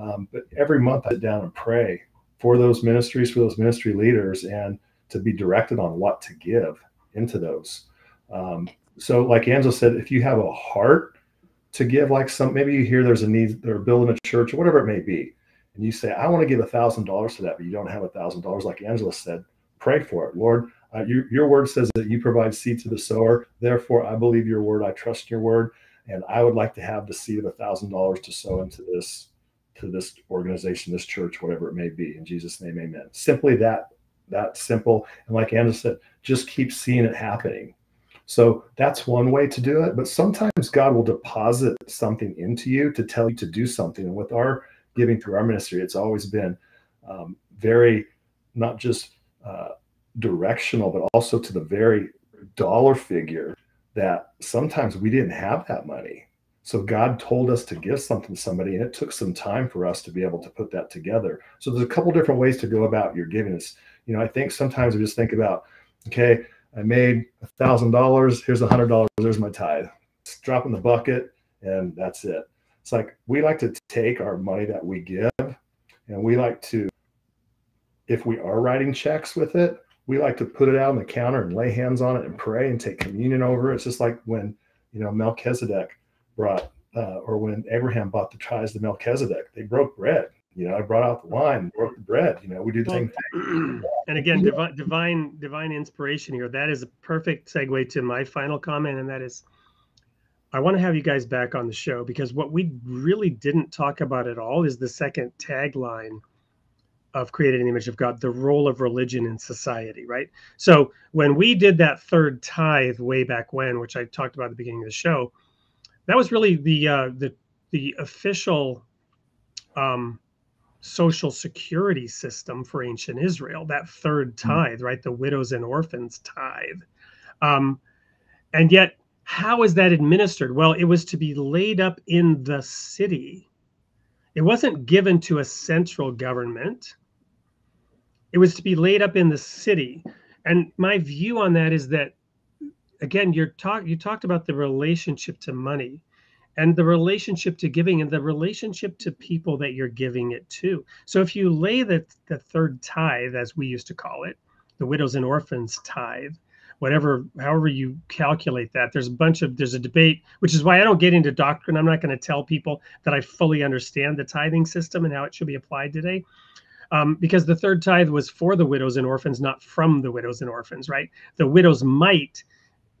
um, but every month i sit down and pray for those ministries for those ministry leaders and to be directed on what to give into those um, so like angela said if you have a heart to give like some maybe you hear there's a need they're building a church or whatever it may be and you say, I want to give a thousand dollars to that, but you don't have a thousand dollars, like Angela said, pray for it. Lord, uh, you, your word says that you provide seed to the sower. Therefore, I believe your word. I trust your word. And I would like to have the seed of a thousand dollars to sow into this, to this organization, this church, whatever it may be. In Jesus' name, amen. Simply that, that simple. And like Angela said, just keep seeing it happening. So that's one way to do it. But sometimes God will deposit something into you to tell you to do something. And with our giving through our ministry, it's always been um, very not just uh, directional, but also to the very dollar figure that sometimes we didn't have that money. So God told us to give something to somebody, and it took some time for us to be able to put that together. So there's a couple different ways to go about your giving. It's, you know, I think sometimes we just think about, okay, I made a thousand dollars. Here's a hundred dollars. There's my tithe. It's drop in the bucket, and that's it. It's like we like to take our money that we give, and we like to, if we are writing checks with it, we like to put it out on the counter and lay hands on it and pray and take communion over it. It's just like when you know Melchizedek brought, uh, or when Abraham bought the tithes to Melchizedek, they broke bread. You know, I brought out the wine, broke the bread. You know, we do the same thing. And again, divine, divine, divine inspiration here. That is a perfect segue to my final comment, and that is, I want to have you guys back on the show because what we really didn't talk about at all is the second tagline of created in the image of God, the role of religion in society, right? So when we did that third tithe way back when, which I talked about at the beginning of the show, that was really the uh, the the official um, social security system for ancient Israel, that third hmm. tithe, right? The widows and orphans tithe. Um, and yet, how is that administered? Well, it was to be laid up in the city. It wasn't given to a central government. It was to be laid up in the city. And my view on that is that, again, you're talk you talked about the relationship to money and the relationship to giving and the relationship to people that you're giving it to. So if you lay the, the third tithe, as we used to call it, the widows and orphans tithe, whatever, however you calculate that, there's a bunch of, there's a debate, which is why I don't get into doctrine. I'm not going to tell people that I fully understand the tithing system and how it should be applied today. Um, because the third tithe was for the widows and orphans, not from the widows and orphans, right? The widow's mite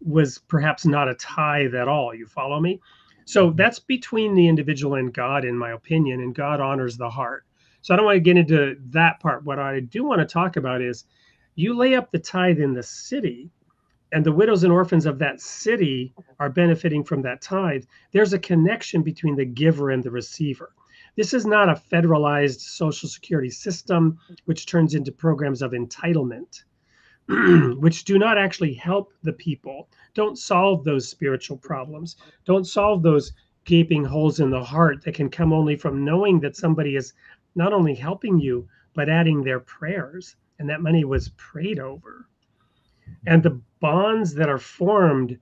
was perhaps not a tithe at all. You follow me? So that's between the individual and God, in my opinion, and God honors the heart. So I don't want to get into that part. What I do want to talk about is you lay up the tithe in the city, and the widows and orphans of that city are benefiting from that tithe. There's a connection between the giver and the receiver. This is not a federalized social security system, which turns into programs of entitlement. which do not actually help the people, don't solve those spiritual problems, don't solve those gaping holes in the heart that can come only from knowing that somebody is not only helping you, but adding their prayers. And that money was prayed over. And the bonds that are formed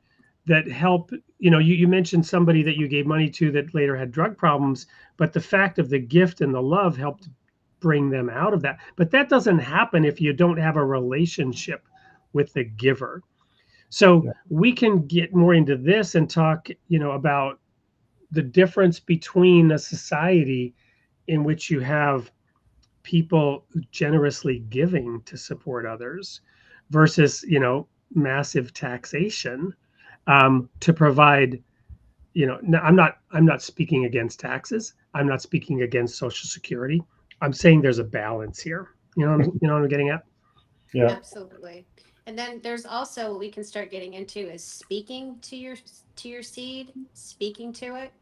that help, you know, you, you mentioned somebody that you gave money to that later had drug problems, but the fact of the gift and the love helped bring them out of that. But that doesn't happen if you don't have a relationship with the giver. So yeah. we can get more into this and talk, you know, about the difference between a society in which you have people generously giving to support others versus, you know, massive taxation um, to provide you know i'm not i'm not speaking against taxes i'm not speaking against social security I'm saying there's a balance here. You know, you know what I'm getting at? Yeah. Absolutely. And then there's also what we can start getting into is speaking to your to your seed, speaking to it.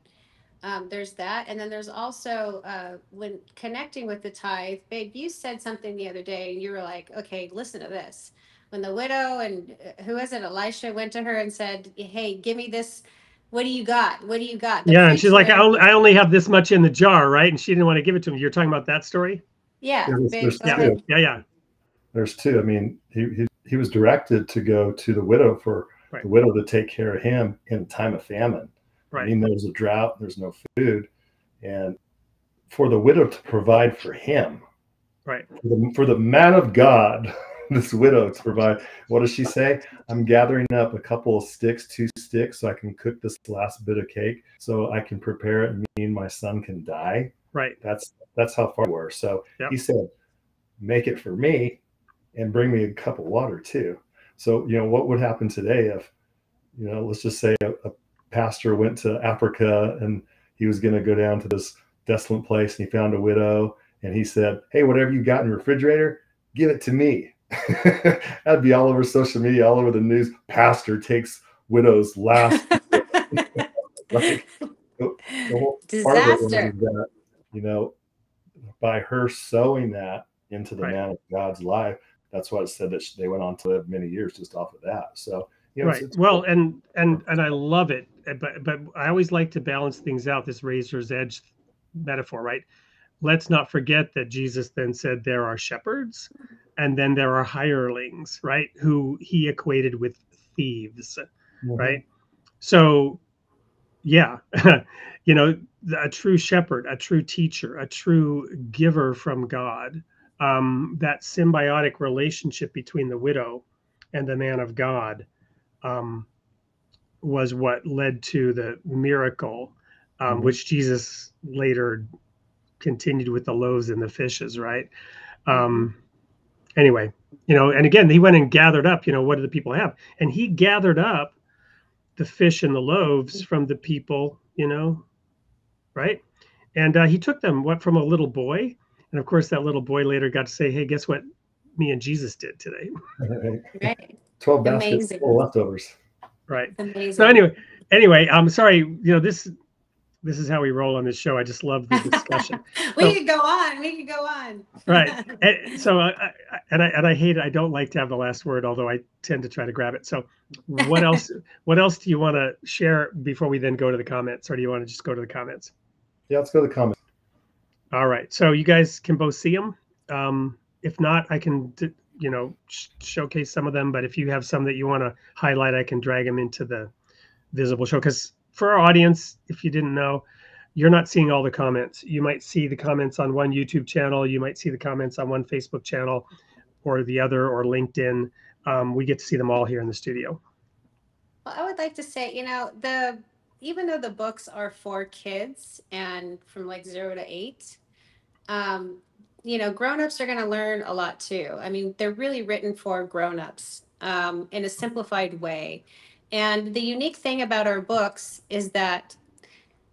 Um, there's that, and then there's also uh, when connecting with the tithe. Babe, you said something the other day, and you were like, "Okay, listen to this." When the widow and uh, who was it, Elisha, went to her and said, "Hey, give me this what do you got? What do you got? The yeah, and she's like, I only, I only have this much in the jar, right? And she didn't want to give it to him. You're talking about that story? Yeah. There's, there's yeah. yeah, yeah. There's two. I mean, he, he, he was directed to go to the widow for right. the widow to take care of him in time of famine. Right. I mean, there's a drought, there's no food. And for the widow to provide for him, right. For the, for the man of God this widow to provide. What does she say? I'm gathering up a couple of sticks, two sticks, so I can cook this last bit of cake, so I can prepare it. And me and my son can die. Right. That's that's how far we were. So Yep. he said, make it for me, and bring me a cup of water too. So you know what would happen today if, you know, let's just say a, a pastor went to Africa and he was going to go down to this desolate place and he found a widow and he said, "Hey, whatever you got in your refrigerator, give it to me." That'd be all over social media, all over the news. Pastor takes widow's last. like, the whole part of it was Disaster. that, you know, by her sowing that into the Right. man of God's life, that's why it said that they went on to live many years just off of that. So, you know, right. it's, it's well, and and and I love it, but but I always like to balance things out. This razor's edge metaphor, right? Let's not forget that Jesus then said there are shepherds, and then there are hirelings, right? Who he equated with thieves, Mhm. right? So, yeah, you know, a true shepherd, a true teacher, a true giver from God. Um, that symbiotic relationship between the widow and the man of God um, was what led to the miracle, um, Mhm. which Jesus later continued with the loaves and the fishes, right? Um, anyway, you know, and again, he went and gathered up, you know, what do the people have? And he gathered up the fish and the loaves from the people, you know, right? And uh, he took them, what, from a little boy? And of course, that little boy later got to say, hey, guess what? Me and Jesus did today. Right. 12 baskets Amazing. full leftovers. Right. Amazing. So anyway, anyway, I'm sorry. You know this. This is how we roll on this show. I just love the discussion. we So- could go on. We could go on. right. And so, I, I, and I and I hate. it. I don't like to have the last word, although I tend to try to grab it. So, what else? what else do you want to share before we then go to the comments, or do you want to just go to the comments? Yeah, let's go to the comments. All right. So you guys can both see them. Um, if not, I can, you know, sh- showcase some of them. But if you have some that you want to highlight, I can drag them into the visible show. Because for our audience, if you didn't know, you're not seeing all the comments. You might see the comments on one YouTube channel. You might see the comments on one Facebook channel, or the other, or LinkedIn. Um, we get to see them all here in the studio. Well, I would like to say, you know, the even though the books are for kids and from like zero to eight, um, you know, grown-ups are going to learn a lot too. I mean, they're really written for grown-ups um, in a simplified way. And the unique thing about our books is that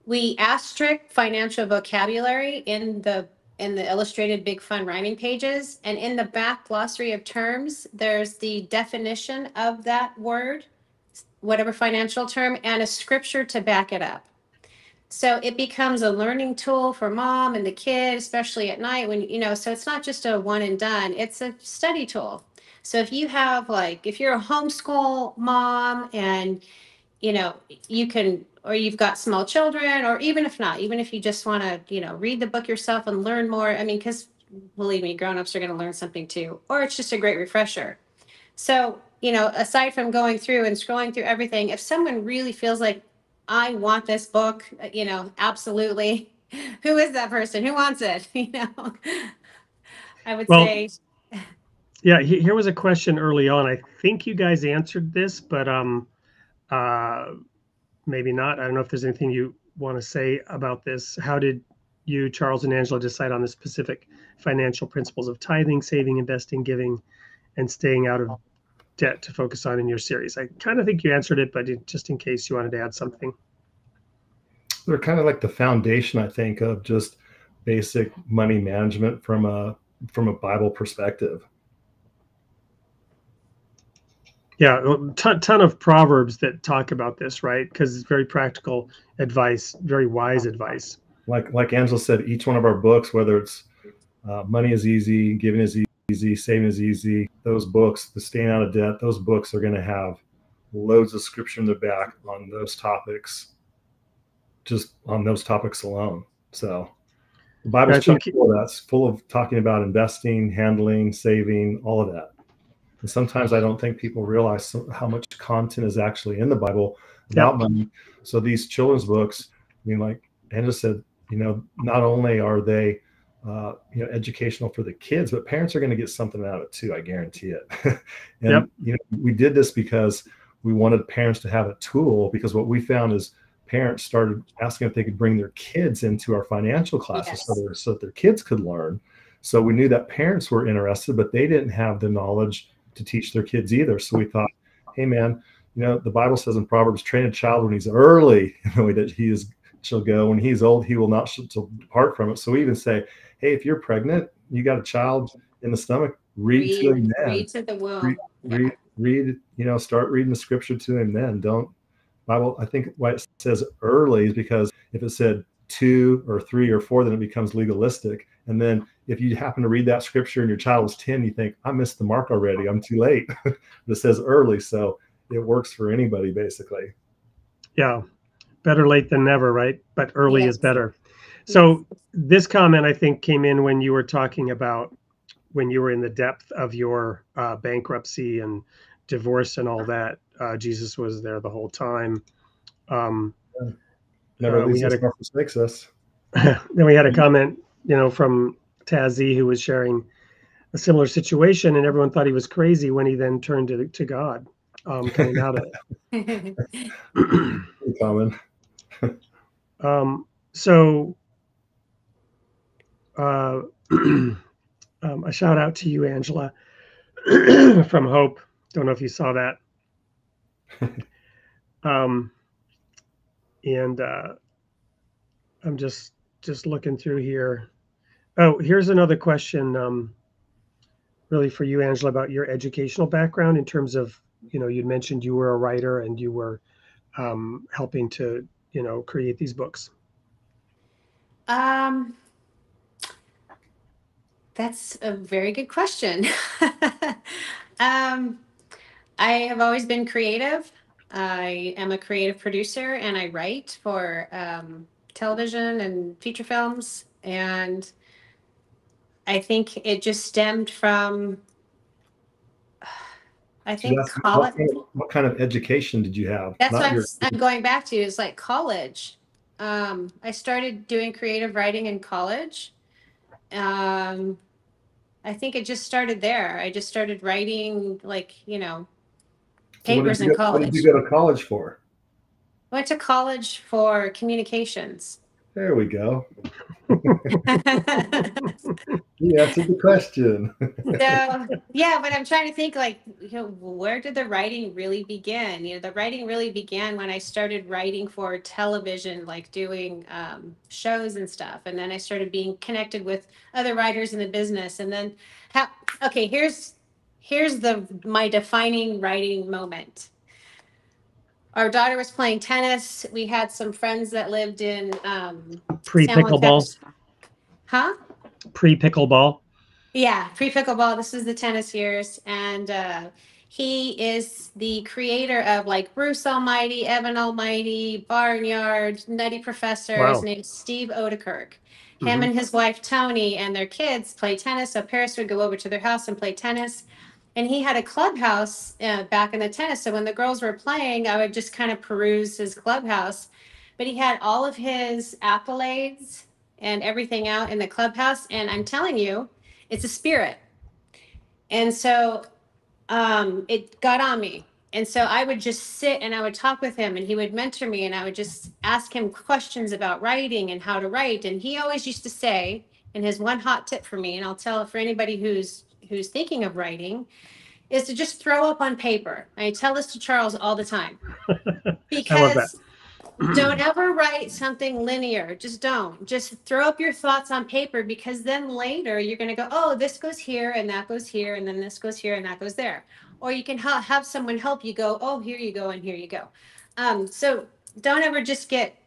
we asterisk financial vocabulary in the in the illustrated big fun rhyming pages and in the back glossary of terms there's the definition of that word whatever financial term and a scripture to back it up. So it becomes a learning tool for mom and the kid, especially at night when, you know, so it's not just a one and done, it's a study tool. So if you have like, if you're a homeschool mom and, you know, you can, or you've got small children, or even if not, even if you just want to, you know, read the book yourself and learn more. I mean, because believe me, grown-ups are going to learn something too, or it's just a great refresher. So, you know, aside from going through and scrolling through everything, if someone really feels like I want this book, uh, you know, absolutely. Who is that person? Who wants it? You know, I would Well, say, Yeah, he- here was a question early on. I think you guys answered this, but um, uh, maybe not. I don't know if there's anything you want to say about this. How did you, Charles and Angela, decide on the specific financial principles of tithing, saving, investing, giving, and staying out of debt to focus on in your series? I kind of think you answered it, but just in case you wanted to add something. They're kind of like the foundation, I think, of just basic money management from a from a Bible perspective. Yeah, a ton, ton of proverbs that talk about this, right? Because it's very practical advice, very wise advice. Like like Angela said, each one of our books, whether it's uh, money is easy, giving is easy, saving is easy, those books, the staying out of debt, those books are going to have loads of scripture in the back on those topics, just on those topics alone. So the Bible's think- full of that. It's full of talking about investing, handling, saving, all of that. And sometimes I don't think people realize how much content is actually in the Bible about money. So these children's books, I mean, like Angela said, you know, not only are they uh, you know educational for the kids, but parents are going to get something out of it too. I guarantee it. and Yep. you know, we did this because we wanted parents to have a tool. Because what we found is parents started asking if they could bring their kids into our financial classes Yes. their, so that their kids could learn. So we knew that parents were interested, but they didn't have the knowledge to teach their kids either. So we thought, hey man, you know the Bible says in Proverbs, train a child when he's early in the way that he is shall go. When he's old, he will not shall depart from it. So we even say, hey, if you're pregnant, you got a child in the stomach, read, to him Read, then. read to the womb. read, read, you know, start reading the scripture to him then. Don't Bible, I think why it says early is because if it said two or three or four, then it becomes legalistic. And then if you happen to read that scripture and your child is 10, you think, I missed the mark already. I'm too late. but it says early. So it works for anybody basically. Yeah. Better late than never, right? But early Yes. is better. So this comment I think came in when you were talking about when you were in the depth of your uh, bankruptcy and divorce and all that. Uh, Jesus was there the whole time. Um, Never Uh, we had us a- nor forsakes us. then we had a comment, you know, from Tazzy who was sharing a similar situation, and everyone thought he was crazy when he then turned to to God, um, coming out of it. Pretty common. Um, so, uh, um, a shout out to you, Angela, from Hope. Don't know if you saw that. um, and uh, I'm just just looking through here. Oh, here's another question. Um, really for you, Angela, about your educational background in terms of you know you mentioned you were a writer and you were um, helping to you know create these books. Um, that's a very good question. um, I have always been creative. I am a creative producer and I write for um, television and feature films. And I think it just stemmed from, I think, college. what, kind of, what kind of education did you have? That's Not what I'm, your- I'm going back to is like college. Um, I started doing creative writing in college. Um, I think it just started there. I just started writing like, you know, so papers you in go- What did you go to college for? I Went to college for communications. There we go. You answered the question. so yeah but i'm trying to think like you know where did the writing really begin you know the writing really began when i started writing for television like doing um, shows and stuff and then i started being connected with other writers in the business and then how okay here's here's the my defining writing moment our daughter was playing tennis we had some friends that lived in um Pre San Juan pickleball, huh pre pickleball. Yeah, pre pickleball. This is the tennis years, and uh, he is the creator of like Bruce Almighty, Evan Almighty, Barnyard, Nutty Professor. Wow. His name's Steve Oedekerk. Him Mhm. and his wife Tony and their kids play tennis. So Paris would go over to their house and play tennis. And he had a clubhouse uh, back in the tennis. So when the girls were playing, I would just kind of peruse his clubhouse. But he had all of his accolades and everything out in the clubhouse. And I'm telling you, it's a spirit. And so um, it got on me. And so I would just sit and I would talk with him and he would mentor me and I would just ask him questions about writing and how to write. And he always used to say, and his one hot tip for me, and I'll tell for anybody who's who's thinking of writing, is to just throw up on paper. I tell this to Charles all the time. Because don't ever write something linear. Just don't. Just throw up your thoughts on paper because then later you're going to go, oh, this goes here and that goes here and then this goes here and that goes there. Or you can ha- have someone help you go, oh, here you go and here you go. Um, so don't ever just get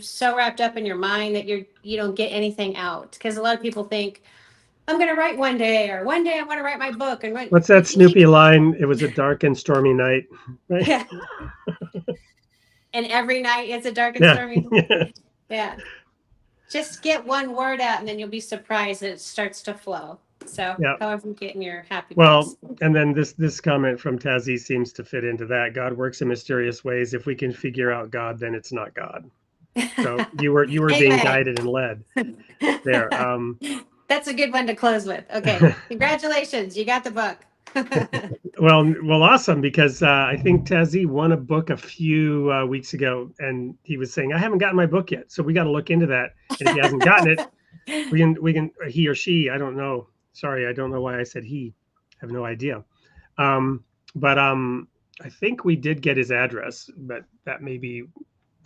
so wrapped up in your mind that you're you don't get anything out because a lot of people think I'm going to write one day or one day I want to write my book and What's that Snoopy line? It was a dark and stormy night. Right? yeah. and every night is a dark and Yeah. stormy Night. Yeah. Just get one word out and then you'll be surprised that it starts to flow. So Yeah. however you get in your happy Well, place. and then this this comment from Tazzy seems to fit into that. God works in mysterious ways. If we can figure out God, then it's not God. So you were you were being guided and led there. Um, That's a good one to close with. Okay. Congratulations. You got the book. well, well, awesome because uh, I think Tazi won a book a few uh, weeks ago, and he was saying I haven't gotten my book yet, so we got to look into that. And if he hasn't gotten it, we can we can or he or she I don't know. Sorry, I don't know why I said he. I have no idea. Um, but um, I think we did get his address, but that may be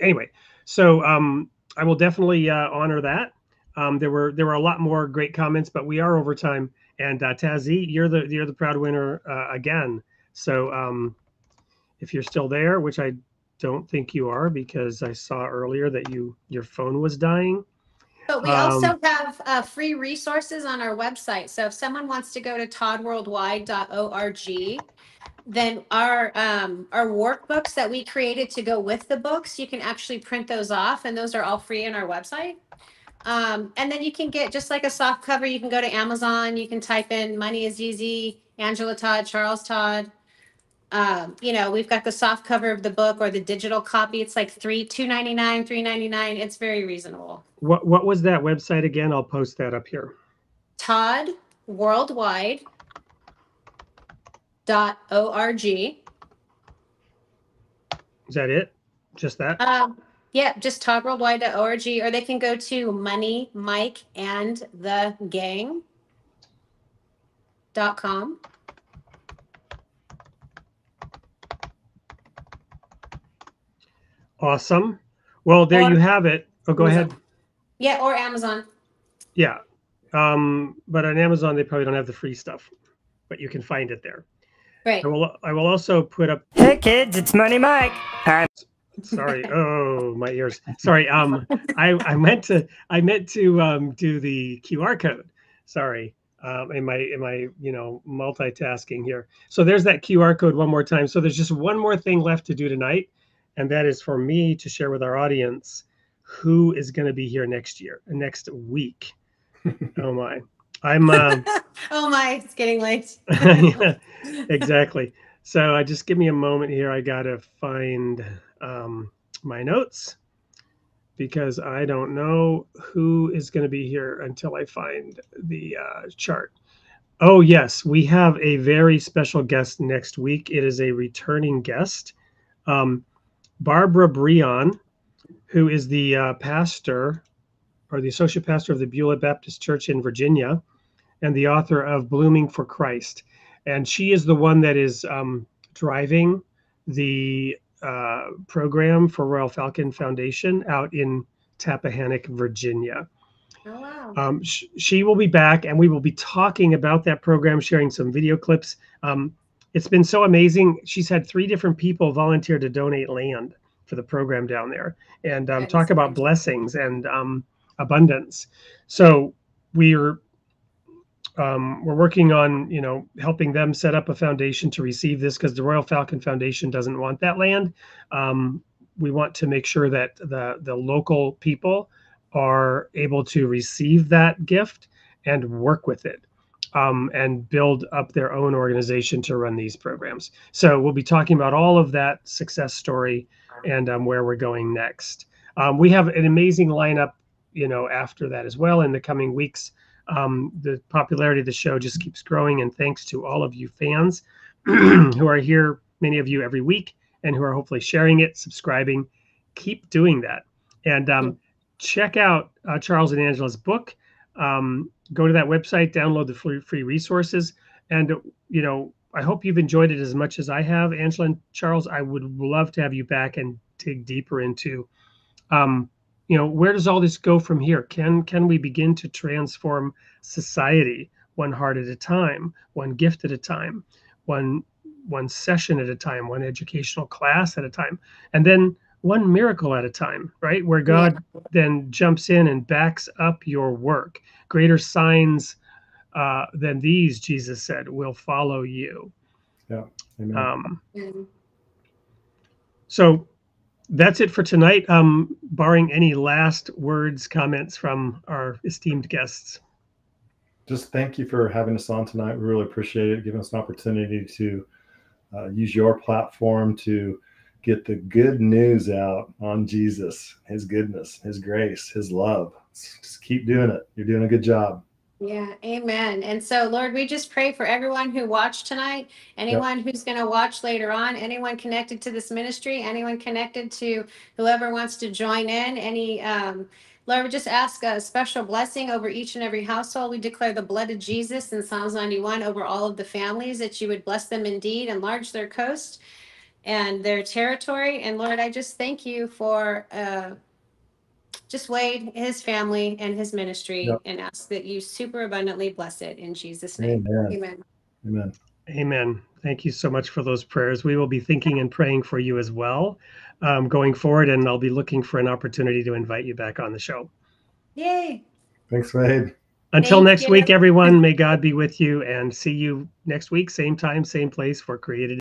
anyway. So um, I will definitely uh, honor that. Um, there were there were a lot more great comments, but we are over time. And uh, Tazi, you're the you're the proud winner uh, again. So um, if you're still there, which I don't think you are, because I saw earlier that you your phone was dying. But we Um, also have uh, free resources on our website. So if someone wants to go to toddworldwide.org, then our um, our workbooks that we created to go with the books, you can actually print those off, and those are all free on our website. Um, and then you can get just like a soft cover. You can go to Amazon. You can type in "Money is Easy," Angela Todd, Charles Todd. Um, you know, we've got the soft cover of the book or the digital copy. It's like three two ninety nine, three ninety nine. It's very reasonable. What what was that website again? I'll post that up here. Todd Worldwide dot org. Is that it? Just that? Um, yeah, just toddworldwide.org, or they can go to Money, Mike, and the Gang dot com. Awesome. Well, there Or- you have it. Oh, go ahead. Yeah, or Amazon. Yeah. Um, but on Amazon, they probably don't have the free stuff, but you can find it there. Great. I will. I will also put up. Hey kids, it's Money Mike. I'm Sorry. Oh, my ears. Sorry. Um, I I meant to. I meant to um do the QR code. Sorry. Um, am I am I you know multitasking here? So there's that QR code one more time. So there's just one more thing left to do tonight, and that is for me to share with our audience who is going to be here next year, next week. oh my. I'm. Uh, oh my, it's getting late. yeah, exactly. So I just give me a moment here. I gotta find um, my notes because I don't know who is going to be here until I find the uh, chart. Oh yes, we have a very special guest next week. It is a returning guest, um, Barbara Breon, who is the uh, pastor or the associate pastor of the Beulah Baptist Church in Virginia and the author of Blooming for Christ. And she is the one that is um, driving the uh, program for Royal Falcon Foundation out in Tappahannock, Virginia. Oh wow. Um, sh- she will be back and we will be talking about that program, sharing some video clips. Um, it's been so amazing. She's had three different people volunteer to donate land for the program down there and um, talk about blessings and um, abundance. So we're um, we're working on you know helping them set up a foundation to receive this because the Royal Falcon Foundation doesn't want that land. Um, we want to make sure that the the local people are able to receive that gift and work with it um, and build up their own organization to run these programs. So we'll be talking about all of that success story and um, where we're going next. Um, we have an amazing lineup, you know, after that as well in the coming weeks. Um, the popularity of the show just keeps growing, and thanks to all of you fans who are here, many of you every week, and who are hopefully sharing it, subscribing. Keep doing that, and um, check out uh, Charles and Angela's book. Um, go to that website, download the free, free resources, and you know I hope you've enjoyed it as much as I have, Angela and Charles. I would love to have you back and dig deeper into, um, you know, where does all this go from here? Can can we begin to transform society one heart at a time, one gift at a time, one one session at a time, one educational class at a time, and then one miracle at a time, right? Where God then jumps in and backs up your work. Greater signs uh, than these, Jesus said, will follow you. Yeah Amen. Um, so that's it for tonight. Um, barring any last words, comments from our esteemed guests. Just thank you for having us on tonight. We really appreciate it, giving us an opportunity to uh, use your platform to get the good news out on Jesus, his goodness, his grace, his love. Just keep doing it. You're doing a good job. Yeah, amen. And so, Lord, we just pray for everyone who watched tonight, anyone who's going to watch later on, anyone connected to this ministry, anyone connected to whoever wants to join in, any, um, Lord, we just ask a special blessing over each and every household. We declare the blood of Jesus in Psalms 91 over all of the families that you would bless them indeed, enlarge their coast and their territory. And Lord, I just thank you for uh, just Wade, his family, and his ministry, Yep. and ask that you super abundantly bless it in Jesus' name. Amen. Amen. Amen. Amen. Thank you so much for those prayers. We will be thinking and praying for you as well um, going forward, and I'll be looking for an opportunity to invite you back on the show. Yay. Thanks, Wade. Until Thank next you. week, everyone, may God be with you and see you next week, same time, same place for Created